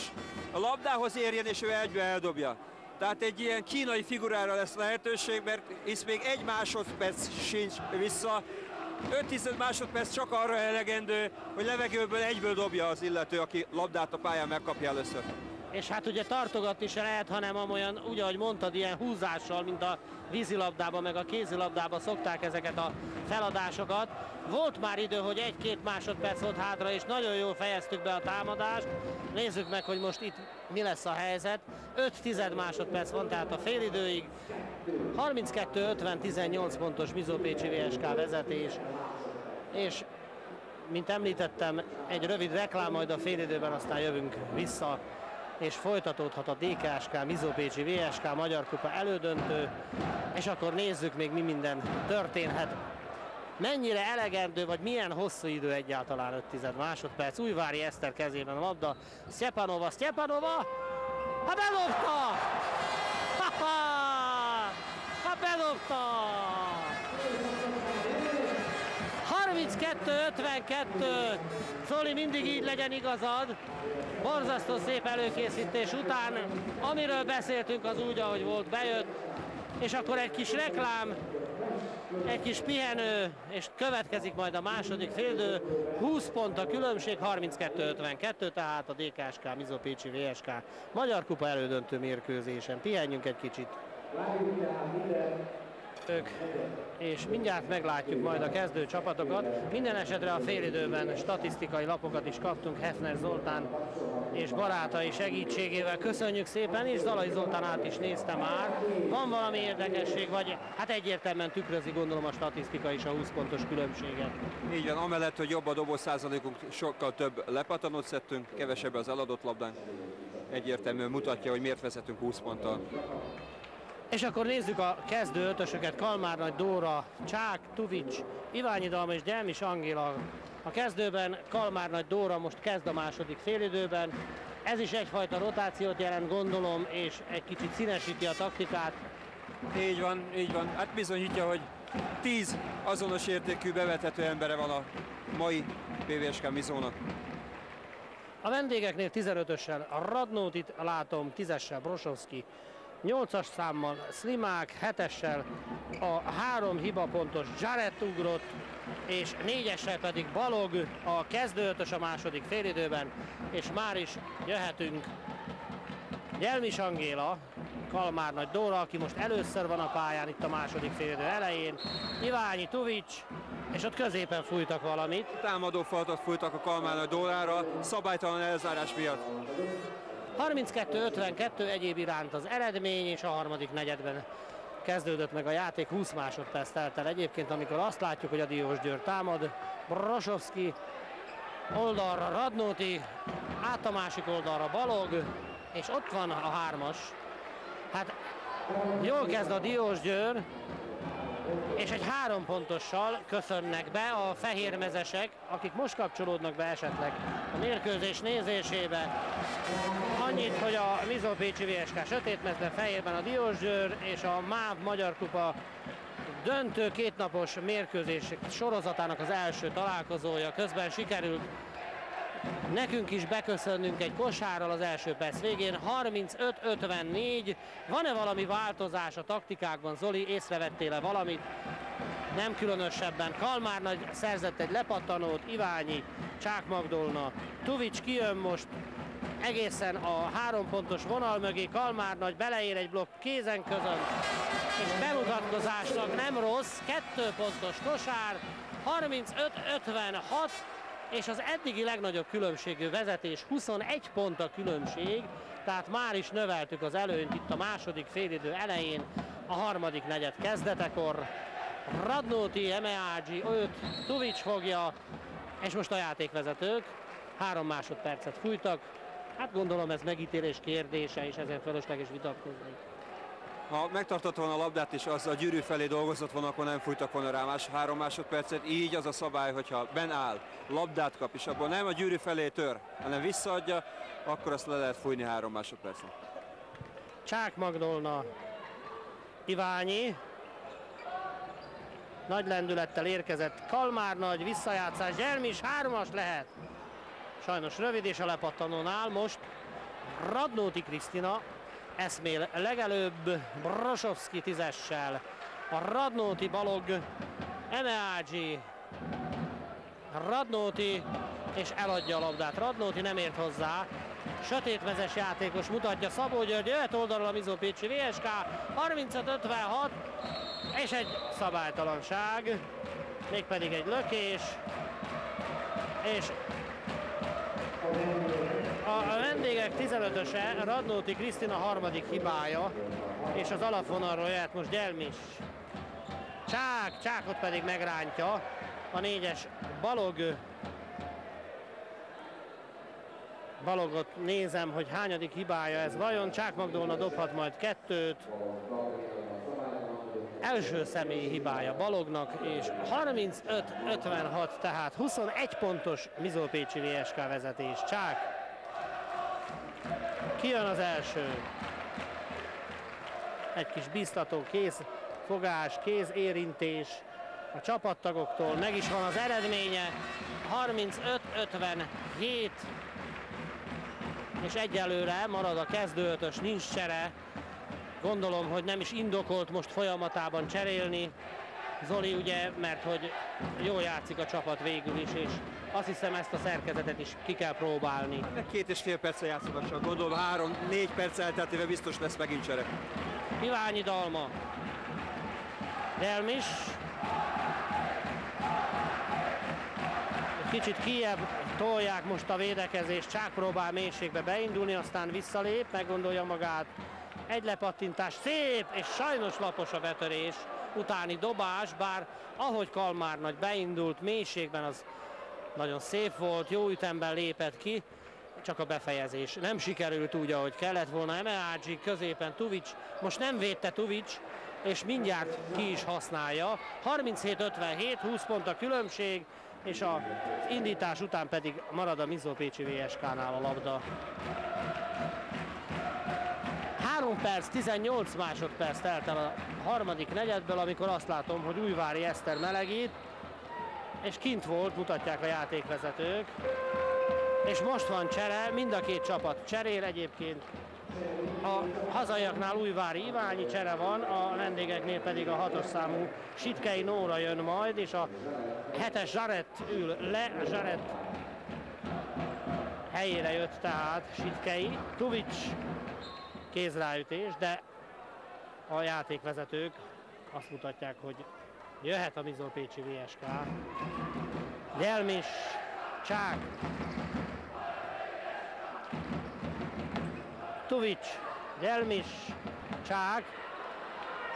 a labdához érjen, és ő egybe eldobja. Tehát egy ilyen kínai figurára lesz lehetőség, mert hisz még egy másodperc sincs vissza. 5 másodperc csak arra elegendő, hogy levegőből egyből dobja az illető, aki labdát a pályán megkapja először és hát ugye tartogatni se lehet, hanem amolyan, úgy ahogy mondtad, ilyen húzással, mint a vízilabdában, meg a kézilabdában szokták ezeket a feladásokat. Volt már idő, hogy egy-két másodperc volt hátra, és nagyon jól fejeztük be a támadást. Nézzük meg, hogy most itt mi lesz a helyzet. 5 tized másodperc van, tehát a félidőig. 32-50-18 pontos Mizópécsi VSK vezetés, és mint említettem, egy rövid reklám, majd a félidőben aztán jövünk vissza és folytatódhat a DKSK, Mizopécsi VSK Magyar Kupa elődöntő, és akkor nézzük még mi minden történhet. Mennyire elegendő, vagy milyen hosszú idő egyáltalán 5 másodperc. Újvári Eszter kezében a labda. Sztyepanova, Sztyepanova! Ha bedobta! Ha, ha! ha bedobta! 32-52. Zoli, mindig így legyen igazad. Borzasztó szép előkészítés után, amiről beszéltünk, az úgy, ahogy volt, bejött. És akkor egy kis reklám, egy kis pihenő, és következik majd a második félidő. 20 pont a különbség, 32-52, tehát a DKSK, Mizopécsi VSK Magyar Kupa elődöntő mérkőzésen. Pihenjünk egy kicsit és mindjárt meglátjuk majd a kezdő csapatokat. Minden esetre a félidőben statisztikai lapokat is kaptunk Hefner Zoltán és barátai segítségével. Köszönjük szépen, és Zalai Zoltán át is nézte már. Van valami érdekesség, vagy hát egyértelműen tükrözi gondolom a statisztika is a 20 pontos különbséget. Így van, amellett, hogy jobb a dobó százalékunk, sokkal több lepatanot szedtünk, kevesebb az eladott labdánk. Egyértelműen mutatja, hogy miért vezetünk 20 ponttal. És akkor nézzük a kezdő ötösöket, Kalmár Nagy Dóra, Csák, Tuvics, Iványi Dalma és Gyelmis Angéla. A kezdőben Kalmár Nagy Dóra most kezd a második félidőben. Ez is egyfajta rotációt jelent, gondolom, és egy kicsit színesíti a taktikát. Így van, így van. Hát bizonyítja, hogy 10 azonos értékű bevethető embere van a mai PVSK Mizónak. A vendégeknél 15-össel Radnótit látom, 10-essel Brosowski, 8-as számmal Slimák, 7-essel a három hibapontos Jarrett ugrott, és 4-essel pedig Balog a kezdőötös a második félidőben, és már is jöhetünk Jelmis Angéla, Kalmár Nagy Dóra, aki most először van a pályán itt a második félidő elején, Iványi Tuvics, és ott középen fújtak valamit. Támadó faltot fújtak a Kalmár Nagy Dórára, szabálytalan elzárás miatt. 32-52 egyéb iránt az eredmény, és a harmadik negyedben kezdődött meg a játék, 20 másodperc telt el egyébként, amikor azt látjuk, hogy a Diós Győr támad, Brosovski oldalra Radnóti, át a másik oldalra Balog, és ott van a hármas. Hát jól kezd a Diós Győr, és egy három pontossal köszönnek be a fehérmezesek, akik most kapcsolódnak be esetleg a mérkőzés nézésébe. Annyit, hogy a Mizopécsi VSK sötétmezben fehérben a Diósgyőr és a MÁV Magyar Kupa döntő kétnapos mérkőzés sorozatának az első találkozója. Közben sikerült nekünk is beköszönnünk egy kosárral az első perc végén. 35-54. Van-e valami változás a taktikákban? Zoli, észrevettél-e valamit? Nem különösebben. Kalmár nagy szerzett egy lepattanót, Iványi, Csák Magdolna. Tuvics kijön most egészen a három pontos vonal mögé. Kalmár nagy beleér egy blokk kézen közön. És bemutatkozásnak nem rossz. Kettő pontos kosár. 35-56 és az eddigi legnagyobb különbségű vezetés 21 pont a különbség, tehát már is növeltük az előnyt itt a második félidő elején, a harmadik negyed kezdetekor. Radnóti, Emeágyi, őt Tuvics fogja, és most a játékvezetők három másodpercet fújtak. Hát gondolom ez megítélés kérdése, és ezen fölösleges vitatkozni. Ha megtartott volna a labdát és az a gyűrű felé dolgozott volna, akkor nem fújtak volna rá más három másodpercet. Így az a szabály, hogyha ben áll, labdát kap, és abból nem a gyűrű felé tör, hanem visszaadja, akkor azt le lehet fújni három másodpercet. Csák Magdolna, Iványi, nagy lendülettel érkezett Kalmár nagy, visszajátszás, Gyermis, hármas lehet. Sajnos rövid és a lepattanónál most Radnóti Krisztina eszmél legelőbb Brosovski tízessel. A Radnóti Balog, Emeágyi, Radnóti és eladja a labdát. Radnóti nem ért hozzá. Sötétmezes játékos mutatja Szabó György, jöhet oldalról a Mizó Pécsi VSK, 35-56 és egy szabálytalanság, mégpedig egy lökés, és a vendégek 15-öse, Radnóti Krisztina harmadik hibája, és az alapvonalról jöhet most Gyelmis. Csák, Csákot pedig megrántja a négyes Balog. Balogot nézem, hogy hányadik hibája ez vajon. Csák Magdolna dobhat majd kettőt. Első személyi hibája Balognak, és 35-56, tehát 21 pontos Mizópécsi VSK vezetés. Csák Kijön az első. Egy kis biztató kéz fogás, kéz érintés a csapattagoktól. Meg is van az eredménye. 35-57 és egyelőre marad a kezdőötös, nincs csere. Gondolom, hogy nem is indokolt most folyamatában cserélni. Zoli ugye, mert hogy jól játszik a csapat végül is, és azt hiszem ezt a szerkezetet is ki kell próbálni. Két és fél perccel játszogassak, gondolom három, négy perc elteltével biztos lesz megint csere. Iványi Dalma. Delmis. Kicsit kiebb tolják most a védekezést, Csák próbál mélységbe beindulni, aztán visszalép, meggondolja magát. Egy lepattintás, szép, és sajnos lapos a betörés utáni dobás, bár ahogy Kalmár nagy beindult mélységben, az nagyon szép volt, jó ütemben lépett ki, csak a befejezés nem sikerült úgy, ahogy kellett volna. Emeágyi középen Tuvics, most nem védte Tuvics, és mindjárt ki is használja. 37-57, 20 pont a különbség, és az indítás után pedig marad a Mizópécsi VSK-nál a labda. 3 perc, 18 másodperc telt el a harmadik negyedből, amikor azt látom, hogy Újvári Eszter melegít, és kint volt, mutatják a játékvezetők. És most van csere, mind a két csapat cserél egyébként. A hazaiaknál Újvári Iványi csere van, a vendégeknél pedig a hatos számú Sitkei Nóra jön majd, és a hetes Zsarett ül le, Zsarett helyére jött tehát Sitkei. Tuvics kézráütés, de a játékvezetők azt mutatják, hogy jöhet a Mizolpécsi VSK. Delmis, Csák, Tuvics, Delmis, Csák,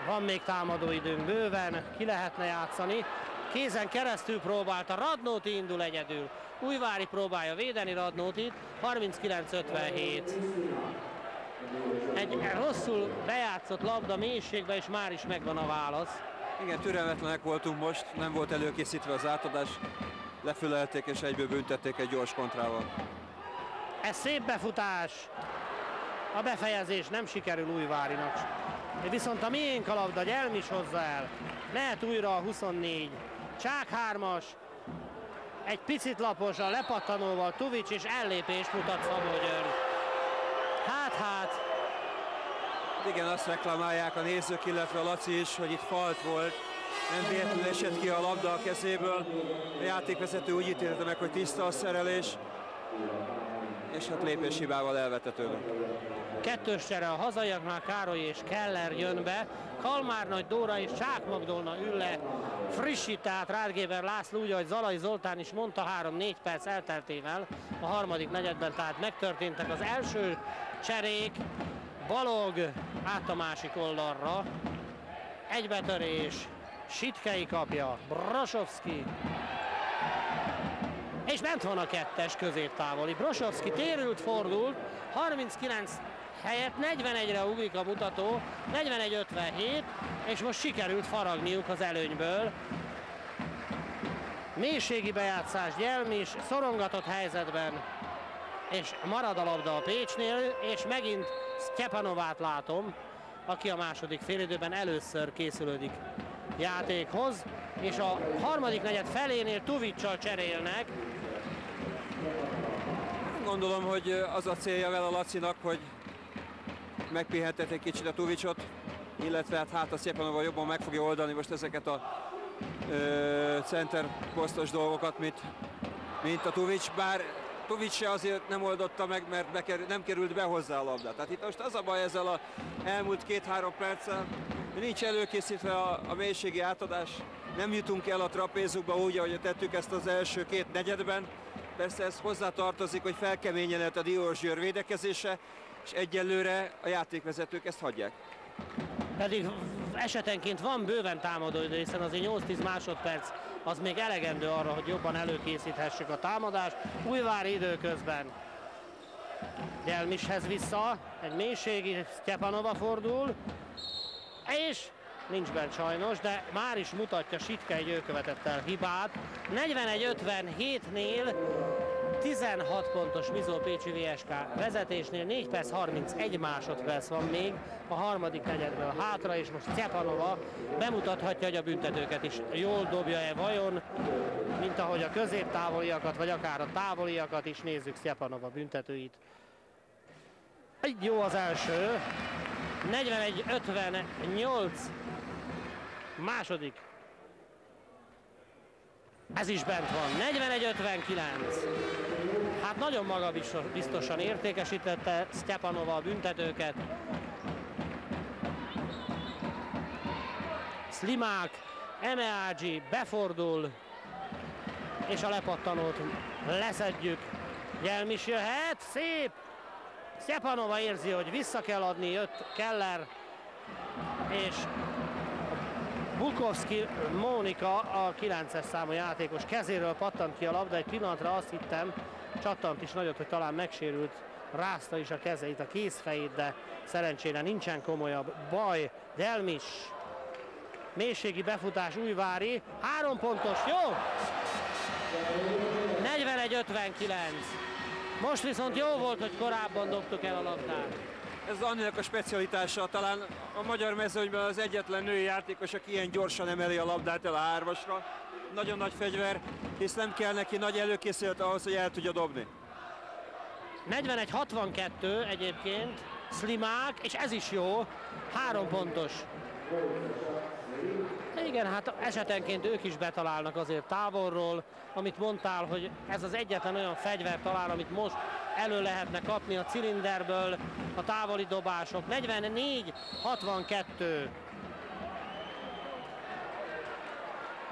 van még támadó időnk bőven, ki lehetne játszani. Kézen keresztül próbálta, Radnóti indul egyedül. Újvári próbálja védeni Radnótit, 39-57. Egy rosszul bejátszott labda mélységbe, és már is megvan a válasz. Igen, türelmetlenek voltunk most, nem volt előkészítve az átadás, lefülelték és egyből büntették egy gyors kontrával. Ez szép befutás. A befejezés nem sikerül Újvárinak. Viszont a miénk a labda, Gyelmis hozza el. Lehet újra a 24. Csák hármas, egy picit lapos a lepattanóval Tuvics és ellépést mutat Szabó György. Hát, hát. Igen, azt reklamálják a nézők, illetve a Laci is, hogy itt falt volt. Nem véletlenül esett ki a labda a kezéből. A játékvezető úgy ítélte meg, hogy tiszta a szerelés. És hát lépéshibával elvetetődött. Kettős csere a hazaiaknál Károly és Keller jön be. Kalmár Nagy Dóra és Csák Magdolna ül le frissít Rádgéber László, úgy, ahogy Zalai Zoltán is mondta, 3-4 perc elteltével a harmadik negyedben, tehát megtörténtek az első cserék, Balog át a másik oldalra, egybetörés, Sitkei kapja, Brosovski, és bent van a kettes középtávoli. Brosovski térült, fordult, 39 helyett 41-re ugrik a mutató, 41-57, és most sikerült faragniuk az előnyből. Mélységi bejátszás Gyelmis, szorongatott helyzetben, és marad a labda a Pécsnél, és megint Sztyepanovát látom, aki a második félidőben először készülődik játékhoz, és a harmadik negyed felénél Tuvicsal cserélnek. Gondolom, hogy az a célja vele a Lacinak, hogy megpihentet egy kicsit a Tuvicsot, illetve hát, hát a Szjepanova jobban meg fogja oldani most ezeket a ö, center posztos dolgokat, mint, mint a Tuvics, bár Tuvics se azért nem oldotta meg, mert nem került be hozzá a labda. Tehát itt most az a baj ezzel a elmúlt két-három perccel, nincs előkészítve a, a mélységi átadás, nem jutunk el a trapézukba úgy, ahogy tettük ezt az első két negyedben. Persze ez hozzá tartozik, hogy felkeményedett a Diós Győr védekezése, és egyelőre a játékvezetők ezt hagyják. Pedig esetenként van bőven támadó idő, hiszen azért 8-10 másodperc az még elegendő arra, hogy jobban előkészíthessük a támadást. Újvári időközben Gyelmishez vissza, egy mélységi Sztyepanova fordul, és nincs bent sajnos, de már is mutatja Sitkei győkövetett el hibát. 41-57-nél 16 pontos Mizó Pécsi VSK vezetésnél 4 perc 31 másodperc van még a harmadik negyedből hátra, és most Cepanova bemutathatja, hogy a büntetőket is jól dobja-e vajon, mint ahogy a középtávoliakat, vagy akár a távoliakat is nézzük Cepanova büntetőit. Egy jó az első, 41-58 második ez is bent van. 41-59. Hát nagyon magabiztosan értékesítette Sztyepanova a büntetőket. Slimák, Emeágyi befordul, és a lepattanót leszedjük. Jelmis jöhet, szép! Sztyepanova érzi, hogy vissza kell adni, jött Keller, és Bukovski Mónika, a 9-es számú játékos kezéről pattant ki a labda, egy pillanatra azt hittem, csattant is nagyot, hogy talán megsérült, rázta is a kezeit, a kézfejét, de szerencsére nincsen komolyabb baj. Delmis, mélységi befutás Újvári, három pontos, jó! 41-59. Most viszont jó volt, hogy korábban dobtuk el a labdát. Ez Anninak a specialitása, talán a magyar mezőnyben az egyetlen női játékos, aki ilyen gyorsan emeli a labdát el a hármasra. Nagyon nagy fegyver, hisz nem kell neki nagy előkészület ahhoz, hogy el tudja dobni. 41-62 egyébként, Slimák, és ez is jó, három pontos. Igen, hát esetenként ők is betalálnak azért távolról, amit mondtál, hogy ez az egyetlen olyan fegyver talán, amit most elő lehetne kapni a cilinderből a távoli dobások. 44-62.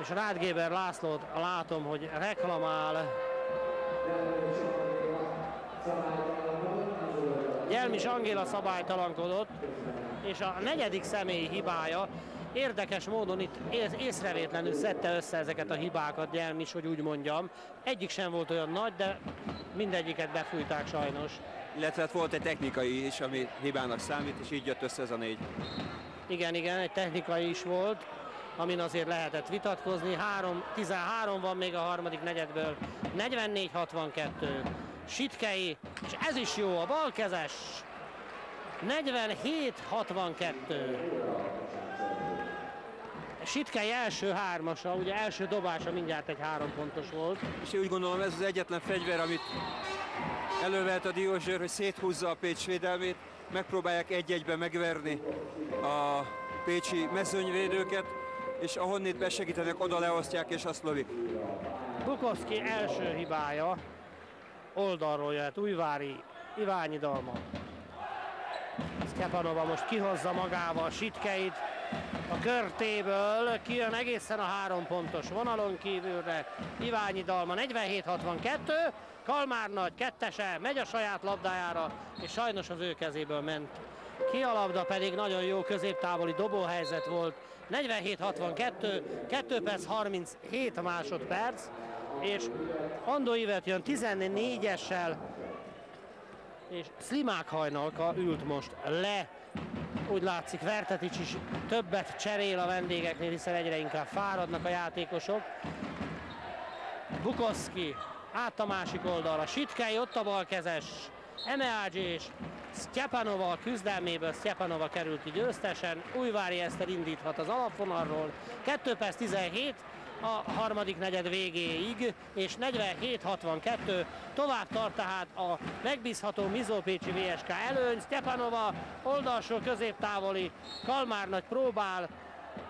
És Rádgéber Lászlót látom, hogy reklamál. Gyelmis Angéla szabálytalankodott, és a negyedik személyi hibája Érdekes módon itt észrevétlenül szedte össze ezeket a hibákat Gyelmis, hogy úgy mondjam. Egyik sem volt olyan nagy, de mindegyiket befújták sajnos. Illetve hát volt egy technikai is, ami hibának számít, és így jött össze ez a négy. Igen, igen, egy technikai is volt, amin azért lehetett vitatkozni. 3, 13 van még a harmadik negyedből, 44-62. Sitkei, és ez is jó, a balkezes. 47-62. Sitkei első hármasa, ugye első dobása mindjárt egy három pontos volt. És én úgy gondolom ez az egyetlen fegyver, amit elővelt a Diózsőr, hogy széthúzza a Pécs védelmét, megpróbálják egy-egyben megverni a pécsi mezőnyvédőket, és ahonnét besegítenek, oda leosztják és azt lövik. Bukowski első hibája, oldalról jött Újvári Iványi Dalma. Sztyepanova most kihozza magával Sitkeit, a körtéből kijön egészen a három pontos vonalon kívülre. Iványi Dalma 47-62, Kalmár nagy kettese, megy a saját labdájára, és sajnos az ő kezéből ment. Ki a labda pedig nagyon jó középtávoli dobóhelyzet volt. 47-62, 2 perc 37 másodperc, és Andó Ivet jön 14-essel, és Slimák hajnalka ült most le. Úgy látszik, Vertetics is többet cserél a vendégeknél, hiszen egyre inkább fáradnak a játékosok. Bukowski át a másik oldalra, Sitkei ott a balkezes, Emeágy és Sztyepanova a küzdelméből, Sztyepanova került ki győztesen, Újvári Eszter indíthat az alapvonalról, 2 perc 17, a harmadik negyed végéig, és 47-62 tovább tart tehát a megbízható Mizópécsi VSK előny. Stepanova oldalsó középtávoli, Kalmár nagy próbál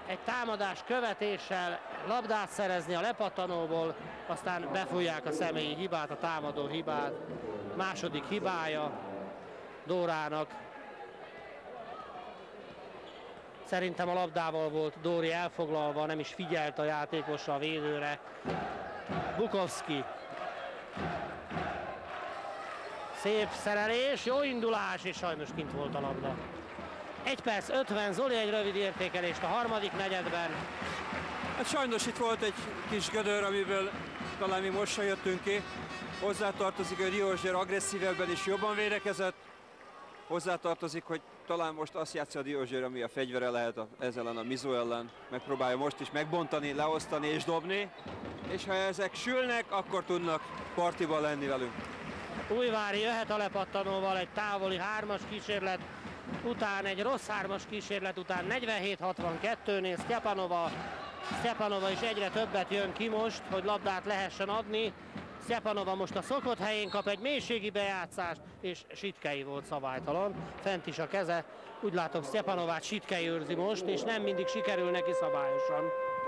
egy támadás követéssel labdát szerezni a lepattanóból, aztán befújják a személyi hibát, a támadó hibát. Második hibája Dórának. Szerintem a labdával volt Dóri elfoglalva, nem is figyelt a játékosra, a védőre. Bukowski. Szép szerelés, jó indulás, és sajnos kint volt a labda. 1 perc 50, Zoli egy rövid értékelést a harmadik negyedben. Hát sajnos itt volt egy kis gödör, amiből talán mi most se jöttünk ki. Hozzátartozik, hogy Diózsér agresszívebben is jobban védekezett. Hozzátartozik, hogy talán most azt játsza a Diózsér, ami a fegyvere lehet a, ezzel ellen a Mizó ellen. Megpróbálja most is megbontani, leosztani és dobni. És ha ezek sülnek, akkor tudnak partiban lenni velünk. Újvári jöhet a lepattanóval egy távoli hármas kísérlet után, egy rossz hármas kísérlet után 47-62-nél Sztyepanova Sztyepanova is egyre többet jön ki most, hogy labdát lehessen adni. Sztyepanova most a szokott helyén kap egy mélységi bejátszást, és Sitkei volt szabálytalan. Fent is a keze. Úgy látom, Sztyepanovát Sitkei őrzi most, és nem mindig sikerül neki szabályosan.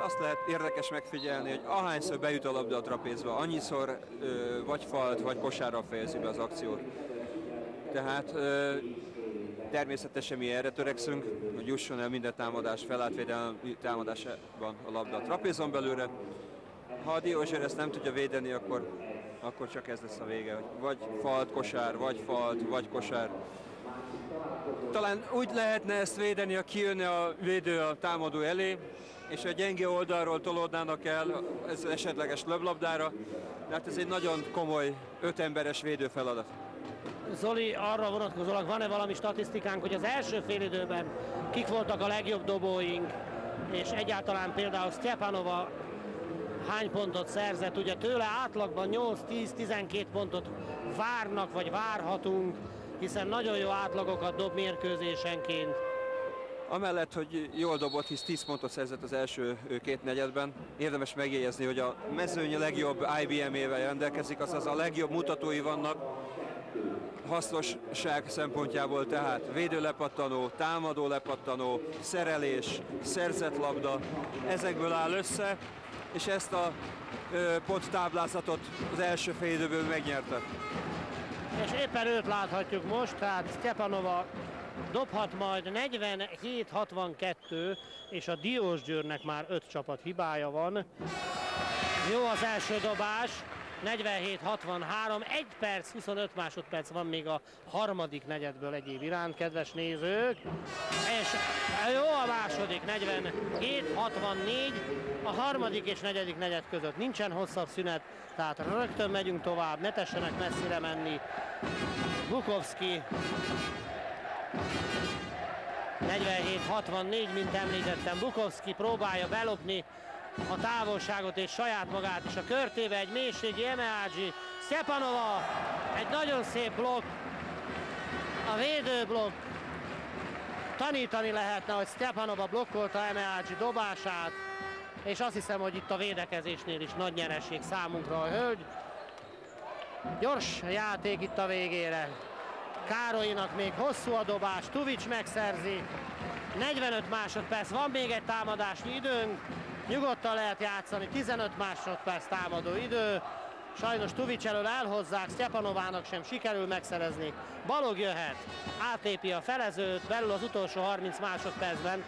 Azt lehet érdekes megfigyelni, hogy ahányszor bejut a labda a trapézba, annyiszor ö, vagy falt, vagy kosárral fejezi be az akciót. Tehát ö, természetesen mi erre törekszünk, hogy jusson el minden támadás felátvédelmi támadásában a labda a trapézon belőle. Ha a Diózsér ezt nem tudja védeni, akkor, akkor csak ez lesz a vége, vagy falt, kosár, vagy falt, vagy kosár. Talán úgy lehetne ezt védeni, ha kijönne a védő a támadó elé, és a gyenge oldalról tolódnának el ez esetleges löblabdára, de hát ez egy nagyon komoly ötemberes védő feladat. Zoli, arra vonatkozólag van-e valami statisztikánk, hogy az első félidőben kik voltak a legjobb dobóink, és egyáltalán például Sztyepanova hány pontot szerzett, ugye tőle átlagban 8-10-12 pontot várnak, vagy várhatunk, hiszen nagyon jó átlagokat dob mérkőzésenként. Amellett, hogy jól dobott, hisz 10 pontot szerzett az első két negyedben, érdemes megjegyezni, hogy a mezőny legjobb IBM-ével rendelkezik, azaz a legjobb mutatói vannak. Hasznosság szempontjából, tehát védőlepattanó, támadó lepattanó, szerelés, szerzett labda, ezekből áll össze, és ezt a ö, táblázatot az első fél időből megnyerte. És éppen őt láthatjuk most, tehát Stepanova dobhat majd 47-62, és a Diós Győrnek már 5 csapat hibája van. Jó az első dobás, 47-63, 1 perc, 25 másodperc van még a harmadik negyedből egyéb iránt, kedves nézők. És jó a második, 47-64, a harmadik és negyedik negyed között nincsen hosszabb szünet, tehát rögtön megyünk tovább, ne tessenek messzire menni. Bukowski 47-64, mint említettem, Bukowski próbálja belopni a távolságot és saját magát is a körtébe, egy mélységi Emeágyi, Szepanova, egy nagyon szép blokk, a védő blokk, tanítani lehetne, hogy Stepanova blokkolta Emeácsi dobását, és azt hiszem, hogy itt a védekezésnél is nagy nyereség számunkra a hölgy. Gyors játék itt a végére. Károlynak még hosszú a dobás, Tuvics megszerzi. 45 másodperc, van még egy támadásnyi időnk. Nyugodtan lehet játszani, 15 másodperc támadó idő. Sajnos Tuvics elől elhozzák, Sztyepanovának sem sikerül megszerezni. Balog jöhet, átlépi a felezőt, belül az utolsó 30 másodpercben.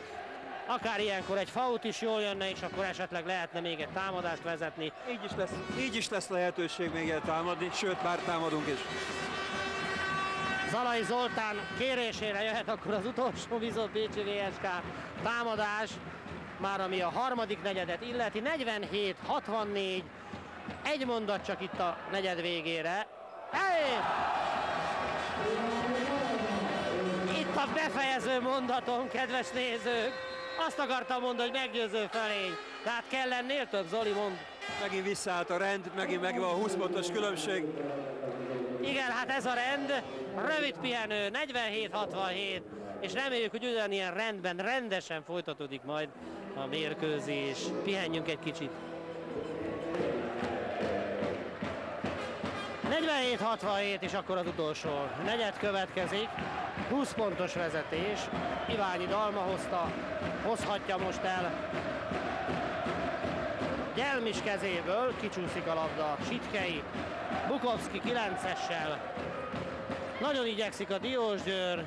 Akár ilyenkor egy faut is jól jönne, és akkor esetleg lehetne még egy támadást vezetni. Így is lesz, így is lesz lehetőség még el támadni, sőt már támadunk is. Zalai Zoltán kérésére jöhet akkor az utolsó bizott Bécsi VSK támadás, már ami a harmadik negyedet illeti, 47-64, egy mondat csak itt a negyed végére. Hey! Itt a befejező mondatom, kedves nézők. Azt akartam mondani, hogy meggyőző felény. Tehát kell ennél több, Zoli mond. Megint visszaállt a rend, megint megvan a 20 pontos különbség. Igen, hát ez a rend. Rövid pihenő, 47-67. És reméljük, hogy ugyanilyen rendben, rendesen folytatódik majd a mérkőzés. Pihenjünk egy kicsit. 47-67 és akkor az utolsó negyed következik. 20 pontos vezetés. Iványi Dalma hozta, hozhatja most el. Gyelmis kezéből kicsúszik a labda. Sitkei, Bukovski 9-essel. Nagyon igyekszik a Diósgyőr.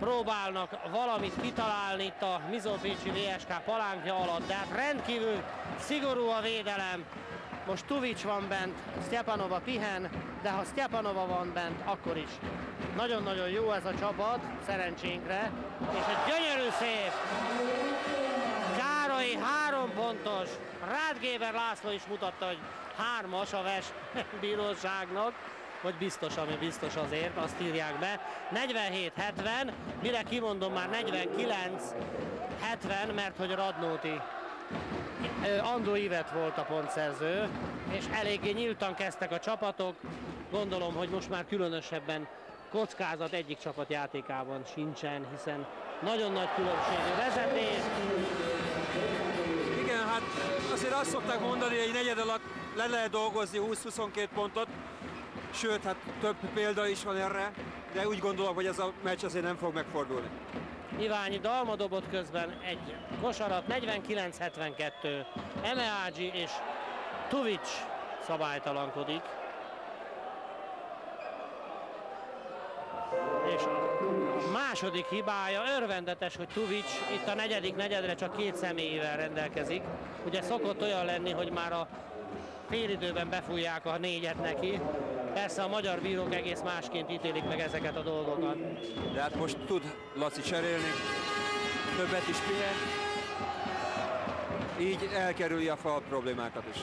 Próbálnak valamit kitalálni itt a Mizópécsi VSK palánkja alatt, de hát rendkívül szigorú a védelem. Most Tuvics van bent, Sztyepanova pihen, de ha Sztyepanova van bent, akkor is. Nagyon-nagyon jó ez a csapat, szerencsénkre, és egy gyönyörű szép. Károly három pontos, Rádgéber László is mutatta, hogy hármas a vers bíróságnak, vagy biztos, ami biztos azért, azt írják be. 47-70, mire kimondom már 49-70, mert hogy Radnóti Andó Ivet volt a pontszerző, és eléggé nyíltan kezdtek a csapatok. Gondolom, hogy most már különösebben kockázat egyik csapat játékában sincsen, hiszen nagyon nagy különbségű vezetés. Igen, hát azért azt szokták mondani, hogy egy negyed alatt le lehet dolgozni 20-22 pontot, sőt, hát több példa is van erre, de úgy gondolom, hogy ez a meccs azért nem fog megfordulni. Iványi Dalma dobott közben egy kosarat, 49-72. Emeágyi és Tuvics szabálytalankodik. És a második hibája örvendetes, hogy Tuvics itt a negyedik negyedre csak két személyével rendelkezik. Ugye szokott olyan lenni, hogy már a félidőben befújják a négyet neki. Persze a magyar bírók egész másként ítélik meg ezeket a dolgokat. De hát most tud Laci cserélni, többet is pihen, így elkerüli a fal problémákat is.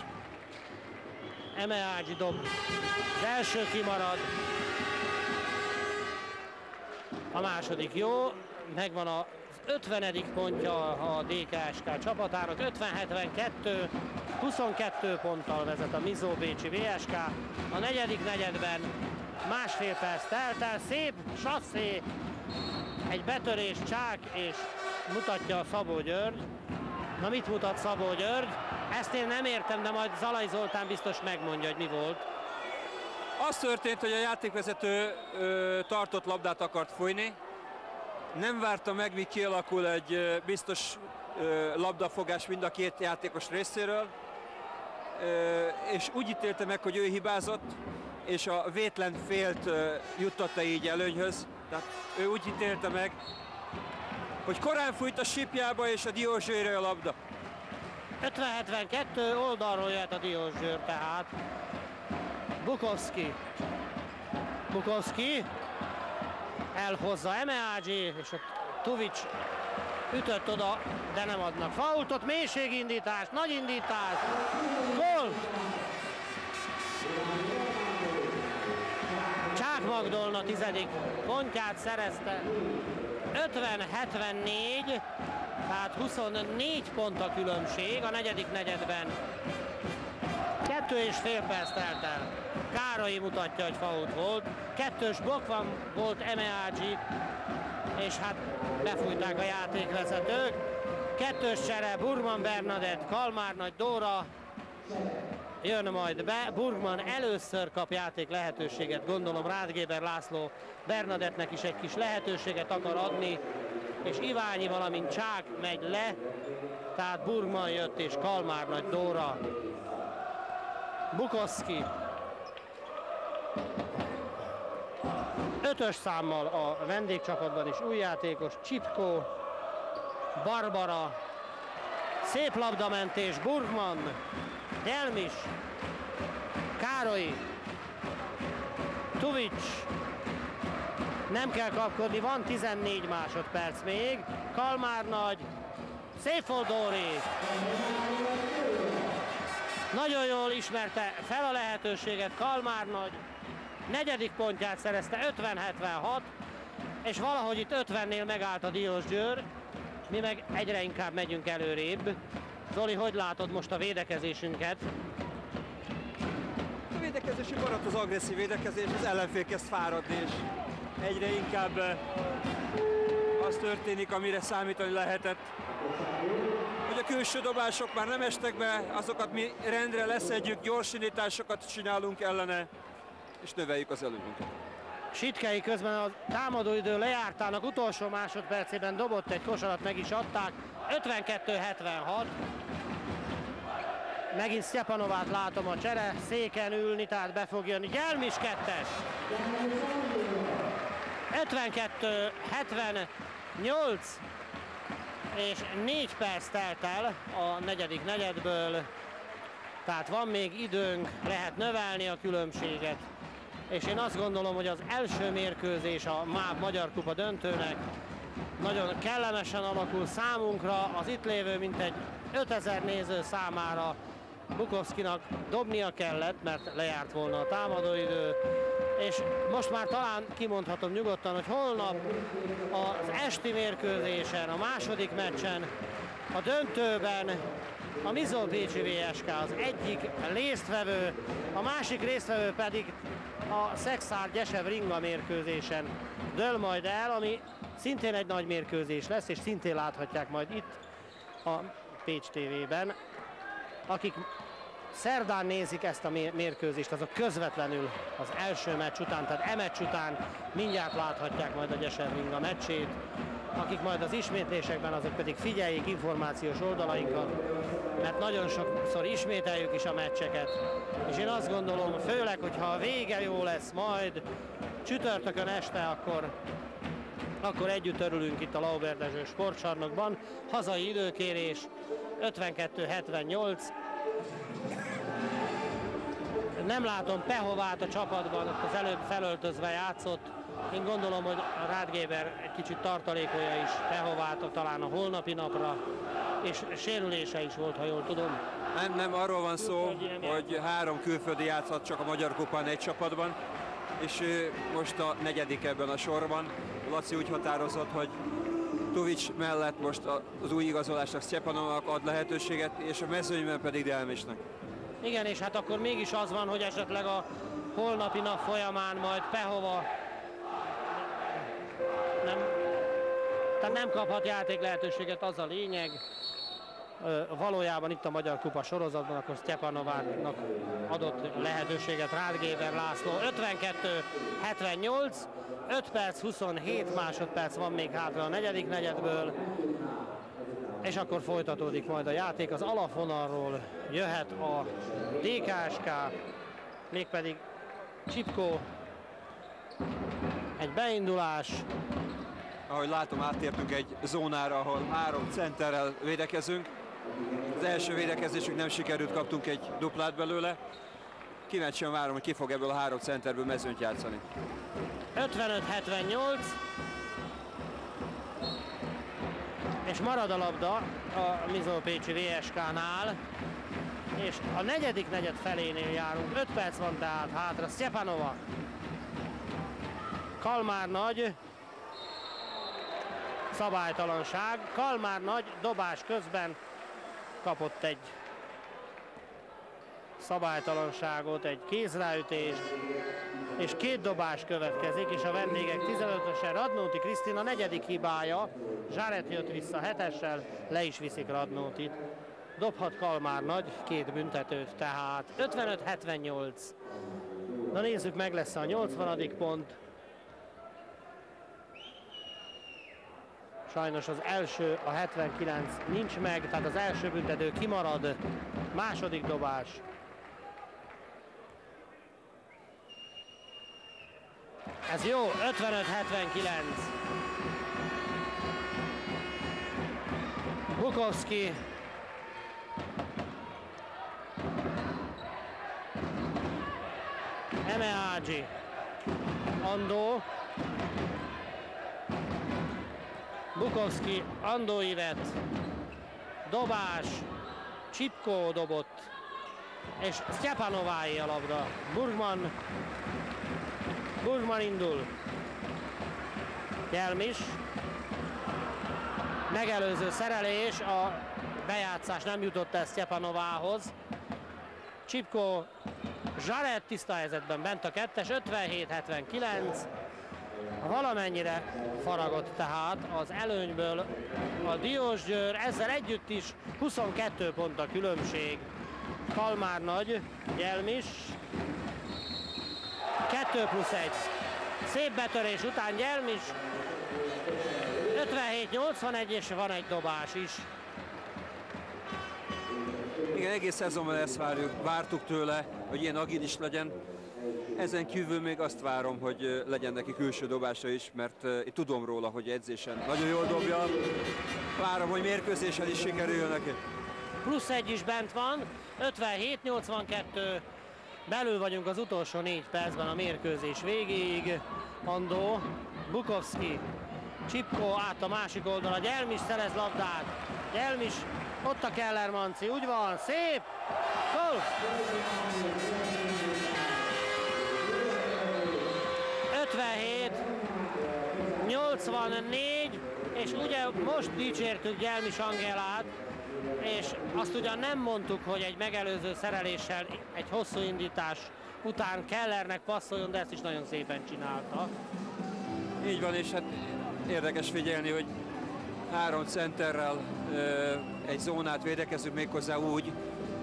Eme Ágyi dob. Az első kimarad. A második jó. Megvan a 50. pontja a DKSK csapatának, 50-72, 22 ponttal vezet a Mizó Bécsi VSK. A negyedik negyedben másfél perc telt el, szép sasszé, egy betörés csák, és mutatja a Szabó György. Na mit mutat Szabó György? Ezt én nem értem, de majd Zalai Zoltán biztos megmondja, hogy mi volt. Az történt, hogy a játékvezető ö, tartott labdát akart folyni, nem várta meg, míg kialakul egy biztos labdafogás mind a két játékos részéről, és úgy ítélte meg, hogy ő hibázott, és a vétlen félt juttatta így előnyhöz. Tehát ő úgy ítélte meg, hogy korán fújt a sipjába, és a Diózsőre a labda. 50-72 oldalról jött a Diózsőr tehát. Bukowski. Bukowski elhozza Emeágyi, és a Tuvics ütött oda, de nem adnak faultot, mélységindítás, nagy indítás, gól! Csák Magdolna tizedik pontját szerezte, 50-74, tehát 24 pont a különbség a negyedik negyedben. Kettő és fél perc telt el. Károly mutatja, hogy fault volt. Kettős blokk van, volt Emeágyi. És hát befújták a játékvezetők. Kettős csere, Burman Bernadett, Kalmár Nagy Dóra, jön majd be. Burgman először kap játék lehetőséget, gondolom Rádgéber László Bernadettnek is egy kis lehetőséget akar adni, és Iványi, valamint Csák megy le, tehát Burgman jött és Kalmár Nagy Dóra. Bukoszki. Ötös számmal a vendégcsapatban is új játékos, Csipko, Barbara, szép labdamentés, Burgman, Delmis, Károly, Tuvics, nem kell kapkodni, van 14 másodperc még, Kalmár Nagy, Széfoldóri. Nagyon jól ismerte fel a lehetőséget Kalmár Nagy, negyedik pontját szerezte 50-76, és valahogy itt 50-nél megállt a Diós Győr, mi meg egyre inkább megyünk előrébb. Zoli, hogy látod most a védekezésünket? A védekezési maradt az agresszív védekezés, az ellenfél kezd fáradni, és egyre inkább eh, az történik, amire számítani lehetett. Hogy a külső dobások már nem estek be, azokat mi rendre leszedjük, gyorsindításokat csinálunk ellene, és növeljük az előnyünket. Sitkei közben a támadóidő lejártának utolsó másodpercében dobott egy kosarat, meg is adták. 52-76. Megint Sztyepanovát látom a csere, széken ülni, tehát be fog jönni. Gyelmis kettes. 52-78 és 4 perc telt el a negyedik negyedből, tehát van még időnk, lehet növelni a különbséget és én azt gondolom, hogy az első mérkőzés a MÁV Magyar Kupa döntőnek nagyon kellemesen alakul számunkra, az itt lévő mintegy 5000 néző számára Bukovszkinak dobnia kellett, mert lejárt volna a támadóidő, és most már talán kimondhatom nyugodtan, hogy holnap az esti mérkőzésen, a második meccsen, a döntőben a Mizol Pécsi VSK az egyik résztvevő, a másik résztvevő pedig a Szexár Gyesev Ringa mérkőzésen dől majd el, ami szintén egy nagy mérkőzés lesz, és szintén láthatják majd itt a Pécs TV-ben. Akik szerdán nézik ezt a mérkőzést, azok közvetlenül az első meccs után, tehát e meccs után mindjárt láthatják majd a Gyesev Ringa meccsét. Akik majd az ismétlésekben, azok pedig figyeljék információs oldalainkat, mert nagyon sokszor ismételjük is a meccseket, és én azt gondolom, főleg, hogyha a vége jó lesz majd, csütörtökön este, akkor akkor együtt örülünk itt a Lauberdezső sportcsarnokban. Hazai időkérés 52-78. Nem látom Pehovát a csapatban, az előbb felöltözve játszott. Én gondolom, hogy a Rádgéber egy kicsit tartalékolja is Pehovát talán a holnapi napra, és sérülése is volt, ha jól tudom. Nem, nem, arról van szó, hogy három külföldi játszhat csak a Magyar Kupán egy csapatban, és most a negyedik ebben a sorban. Laci úgy határozott, hogy Tovics mellett most az új igazolásnak Sztyepanovnak ad lehetőséget, és a mezőnyben pedig Delmisnek. Igen, és hát akkor mégis az van, hogy esetleg a holnapi nap folyamán majd Pehova nem, tehát nem kaphat játék lehetőséget, az a lényeg valójában itt a Magyar Kupa sorozatban, akkor Sztyepanovának adott lehetőséget Rádgéver László. 52-78, 5 perc, 27 másodperc van még hátra a negyedik negyedből, és akkor folytatódik majd a játék. Az alapvonalról jöhet a DKSK, mégpedig Csipko, egy beindulás, ahogy látom, áttértünk egy zónára, ahol három centerrel védekezünk. Az első védekezésünk nem sikerült, kaptunk egy duplát belőle. Kíváncsian várom, hogy ki fog ebből a három centerből mezőnyt játszani. 55-78. És marad a labda a Mizolpécsi VSK-nál. És a negyedik negyed felénél járunk. 5 perc van tehát hátra. Sztyepanova. Kalmár nagy. Szabálytalanság. Kalmár nagy dobás közben kapott egy szabálytalanságot, egy kézráütést, és két dobás következik, és a vendégek 15-ösen Radnóti Krisztina negyedik hibája, Zsáret jött vissza hetessel, le is viszik Radnótit. Dobhat Kalmár nagy, két büntetőt, tehát 55-78. Na nézzük, meg lesz a 80. pont. Sajnos az első, a 79 nincs meg, tehát az első büntető kimarad. Második dobás. Ez jó, 55-79. Bukowski. Emeágyi. Andó. Bukowski, Andó Ivet. Dobás. Csipkó dobott. És Sztyepanovái a labda. Burgman Burgman indul. Jelmis. Megelőző szerelés, a bejátszás nem jutott el Sztyepanovához. Csipko Zsaret tiszta helyzetben bent a kettes, 57-79. Valamennyire faragott tehát az előnyből a Diósgyőr, ezzel együtt is 22 pont a különbség. Kalmár nagy, Jelmis, 2 plusz 1. Szép betörés után Gyermis. 57-81 és van egy dobás is. Igen, egész szezonban ezt várjuk, vártuk tőle, hogy ilyen agilis legyen. Ezen kívül még azt várom, hogy legyen neki külső dobása is, mert uh, tudom róla, hogy edzésen nagyon jól dobja. Várom, hogy mérkőzésen is sikerüljön neki. Plusz egy is bent van, 57-82. Belül vagyunk az utolsó négy percben a mérkőzés végéig. Andó, Bukowski, Csipko át a másik oldalra, Gyelmis szerez labdát. Gyelmis, ott a Keller Manci, úgy van, szép! Gól! 57, 84, és ugye most dicsértük Gyelmis Angelát, és azt ugyan nem mondtuk, hogy egy megelőző szereléssel egy hosszú indítás után Kellernek passzoljon, de ezt is nagyon szépen csinálta. Így van, és hát érdekes figyelni, hogy három centerrel egy zónát védekezünk méghozzá úgy,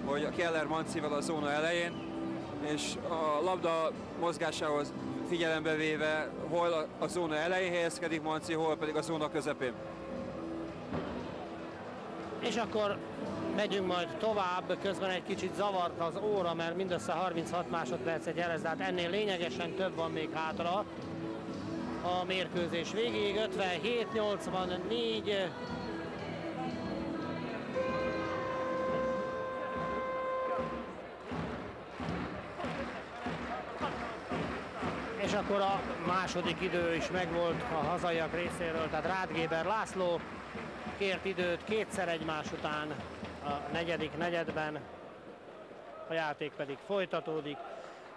hogy a Keller Mancival a zóna elején, és a labda mozgásához figyelembe véve, hol a zóna elején helyezkedik Manci, hol pedig a zóna közepén. És akkor megyünk majd tovább, közben egy kicsit zavart az óra, mert mindössze 36 másodpercet jelez, de hát ennél lényegesen több van még hátra. A mérkőzés végéig, 57-84, akkor a második idő is megvolt a hazaiak részéről, tehát Rádgéber László kért időt kétszer egymás után a negyedik negyedben, a játék pedig folytatódik.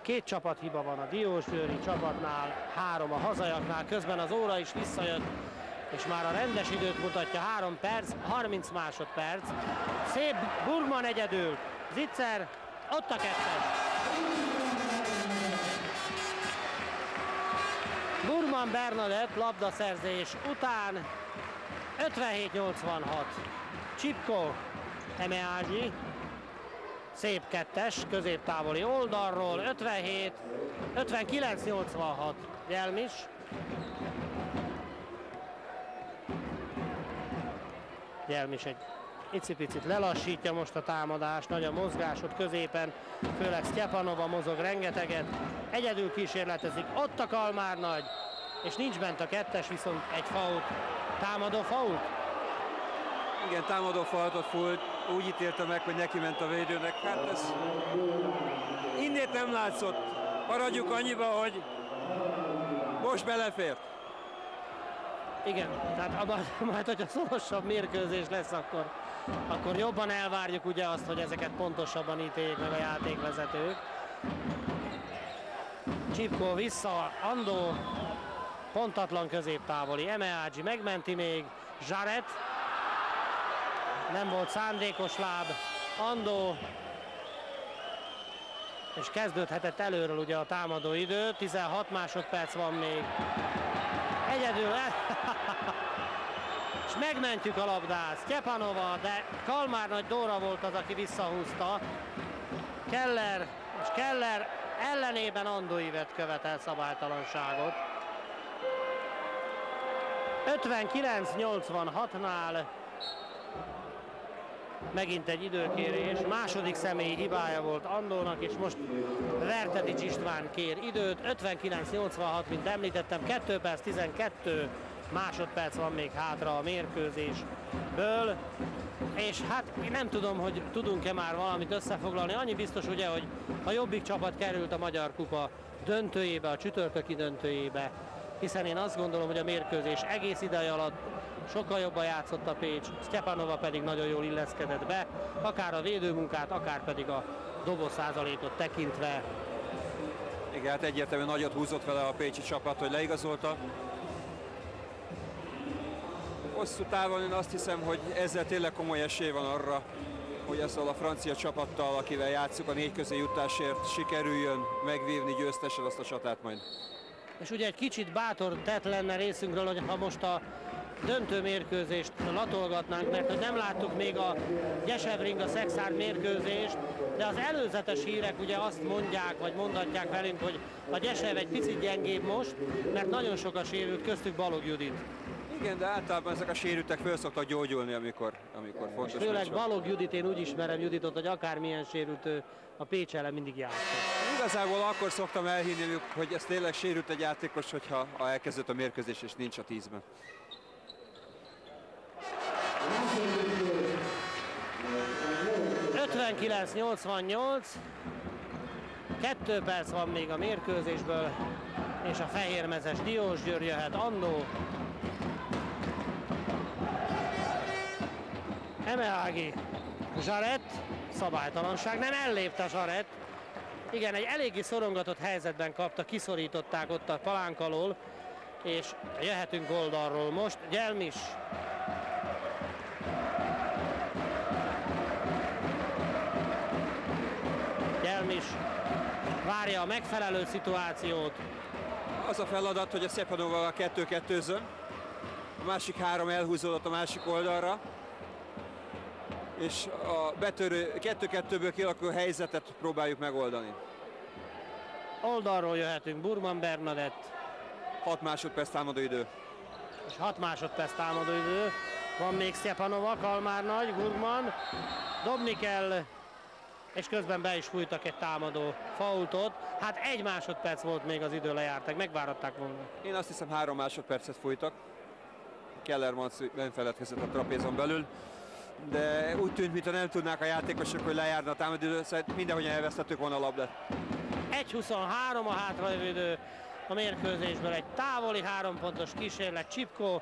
Két csapat hiba van a Diósgyőri csapatnál, három a hazajaknál, közben az óra is visszajött, és már a rendes időt mutatja, 3 perc, 30 másodperc. Szép Burman egyedül, Zicser, ott a kettes. Burman Bernadett labdaszerzés után 57-86. Csipko, Emeágyi, szép kettes, középtávoli oldalról, 57, 59-86. Jelmis. Jelmis egy icipicit lelassítja most a támadást, nagy a mozgásod középen, főleg Sztyepanova mozog rengeteget, egyedül kísérletezik, ott a Kalmár nagy, és nincs bent a kettes, viszont egy faut Támadó fault? Igen, támadó faultot fújt. Úgy ítélte meg, hogy neki ment a védőnek. Hát ez innét nem látszott. Maradjuk annyiba, hogy most belefért. Igen, tehát abban majd, hogyha szorosabb mérkőzés lesz, akkor, akkor jobban elvárjuk ugye azt, hogy ezeket pontosabban ítéljék meg a játékvezetők. Csipko vissza, Andó pontatlan középtávoli. Emeágyi megmenti még, Zsaret, nem volt szándékos láb, Andó, és kezdődhetett előről ugye a támadó idő, 16 másodperc van még. Egyedül és megmentjük a labdát. Stjepanova, de Kalmár nagy Dóra volt az, aki visszahúzta. Keller, és Keller ellenében Andóivet követel szabálytalanságot. 59-86-nál megint egy időkérés. Második személyi hibája volt Andónak, és most Vertetics István kér időt. 59-86, mint említettem, 2 perc 12 másodperc van még hátra a mérkőzésből. És hát én nem tudom, hogy tudunk-e már valamit összefoglalni. Annyi biztos ugye, hogy a jobbik csapat került a Magyar Kupa döntőjébe, a csütörtöki döntőjébe, hiszen én azt gondolom, hogy a mérkőzés egész ideje alatt sokkal jobban játszott a Pécs, Stepanova pedig nagyon jól illeszkedett be, akár a védőmunkát, akár pedig a doboz százalékot tekintve. Igen, hát egyértelműen nagyot húzott vele a Pécsi csapat, hogy leigazolta. Hosszú távon én azt hiszem, hogy ezzel tényleg komoly esély van arra, hogy ezzel a francia csapattal, akivel játszuk a négy közé jutásért, sikerüljön megvívni győztesen azt a csatát majd. És ugye egy kicsit bátor tett lenne részünkről, hogy ha most a döntő mérkőzést latolgatnánk, mert hogy nem láttuk még a Gyesevring, a Szexárd mérkőzést, de az előzetes hírek ugye azt mondják, vagy mondatják velünk, hogy a Gyesev egy picit gyengébb most, mert nagyon sok a sérült, köztük Balog Judit. Igen, de általában ezek a sérültek föl szoktak gyógyulni, amikor, amikor fontos. És főleg Balog Judit, én úgy ismerem Juditot, hogy akármilyen sérült ő a Pécs ellen mindig játszott. Igazából akkor szoktam elhinni, hogy ez tényleg sérült egy játékos, hogyha ha elkezdődött a mérkőzés és nincs a tízben. 59-88, kettő perc van még a mérkőzésből, és a fehérmezes Diós Győr jöhet annó. Emeági Zsarett, szabálytalanság, nem ellépte Zsarett. Igen, egy eléggé szorongatott helyzetben kapta, kiszorították ott a palánk alól, és jöhetünk oldalról most. Gyelmis is várja a megfelelő szituációt. Az a feladat, hogy a Szepadóval a kettő kettőzön. A másik három elhúzódott a másik oldalra. És a betörő kettő-kettőből kialakuló helyzetet próbáljuk megoldani. Oldalról jöhetünk Burman Bernadett. 6 másodperc támadó idő. És 6 másodperc támadó idő. Van még Szjepanova, Kalmár Nagy, Gurman. Dobni kell és közben be is fújtak egy támadó faultot. Hát egy másodperc volt még az idő lejártak, megváratták volna. Én azt hiszem három másodpercet fújtak. Keller nem feledkezett a trapézon belül de úgy tűnt, mintha nem tudnák a játékosok, hogy lejárna a támadó idő, szóval mindenhogy elvesztettük volna a labdát. 1-23 a hátralévő a mérkőzésből egy távoli három pontos kísérlet. Csipko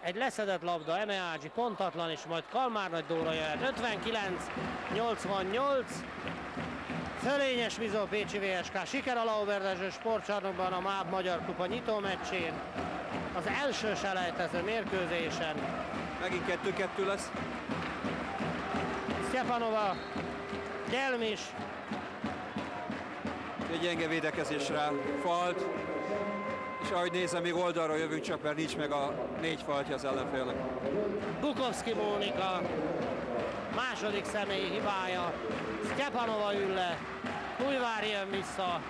egy leszedett labda, Emeágyi pontatlan, és majd Kalmár Nagy Dóra jöhet. 59-88. Fölényes Vizó Pécsi VSK siker a Lauberdes sportcsarnokban a MÁV Magyar Kupa nyitó meccsén. Az első selejtező mérkőzésen. Megint kettő-kettő lesz. Stepanova, Gyelmis. Egy gyenge védekezésre falt és ahogy nézem, még oldalról jövünk csak, mert nincs meg a négy faltja az ellenfélnek. Bukowski Mónika, második személyi hibája, Stepanova ül le, Újvár jön vissza.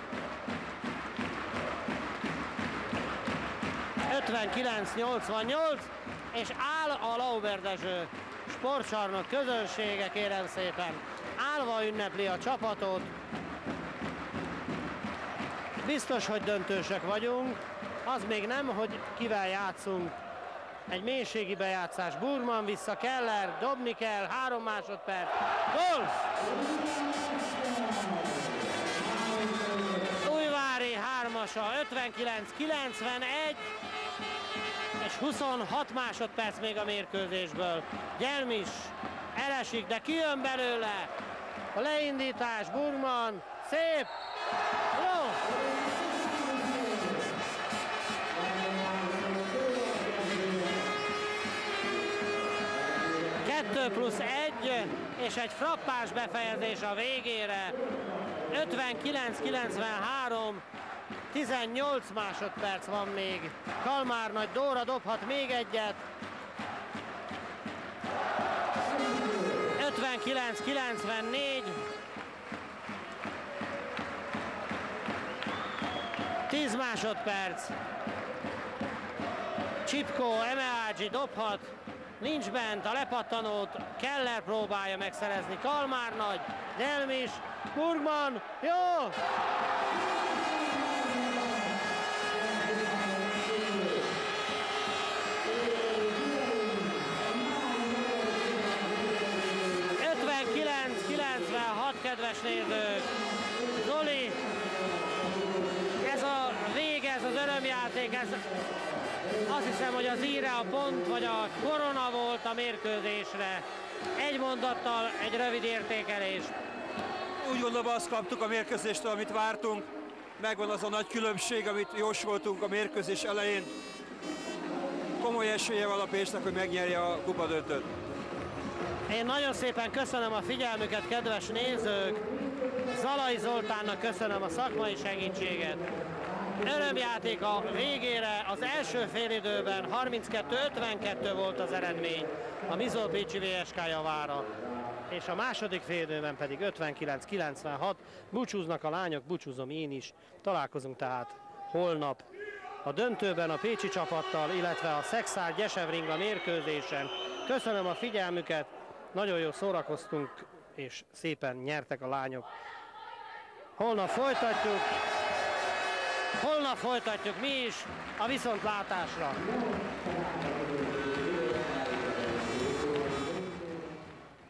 59-88, és áll a Lauberdezső sportcsarnok közönsége, kérem szépen, állva ünnepli a csapatot. Biztos, hogy döntősek vagyunk, az még nem, hogy kivel játszunk. Egy mélységi bejátszás. Burman vissza, Keller, dobni kell, három másodperc. Gól! Hármasa, 59-91, és 26 másodperc még a mérkőzésből. Gyelmis elesik, de kijön belőle. A leindítás, Burman, szép, jó! 2 plusz 1, és egy frappás befejezés a végére. 59-93, 18 másodperc van még. Kalmár Nagy Dóra dobhat még egyet. 59-94. 10 másodperc. Csipko, Emeágyi dobhat. Nincs bent, a lepattanót Keller próbálja megszerezni. Kalmár Nagy, Delmis, Burgman, jó! kedves nézők! Zoli, ez a vége, ez az örömjáték, ez azt hiszem, hogy az íre a pont, vagy a korona volt a mérkőzésre. Egy mondattal egy rövid értékelés. Úgy gondolom azt kaptuk a mérkőzéstől, amit vártunk. Megvan az a nagy különbség, amit jósoltunk a mérkőzés elején. Komoly esélye van a Pécsnek, hogy megnyerje a kupadöntőt. Én nagyon szépen köszönöm a figyelmüket, kedves nézők! Zalai Zoltánnak köszönöm a szakmai segítséget. Örömjáték a végére, az első félidőben 32-52 volt az eredmény a Mizol Pécsi VSK javára, és a második félidőben pedig 59-96. Búcsúznak a lányok, búcsúzom én is. Találkozunk tehát holnap a döntőben a Pécsi csapattal, illetve a Szexár Gyesevringa mérkőzésen. Köszönöm a figyelmüket, nagyon jól szórakoztunk, és szépen nyertek a lányok. Holnap folytatjuk, holnap folytatjuk mi is a viszontlátásra.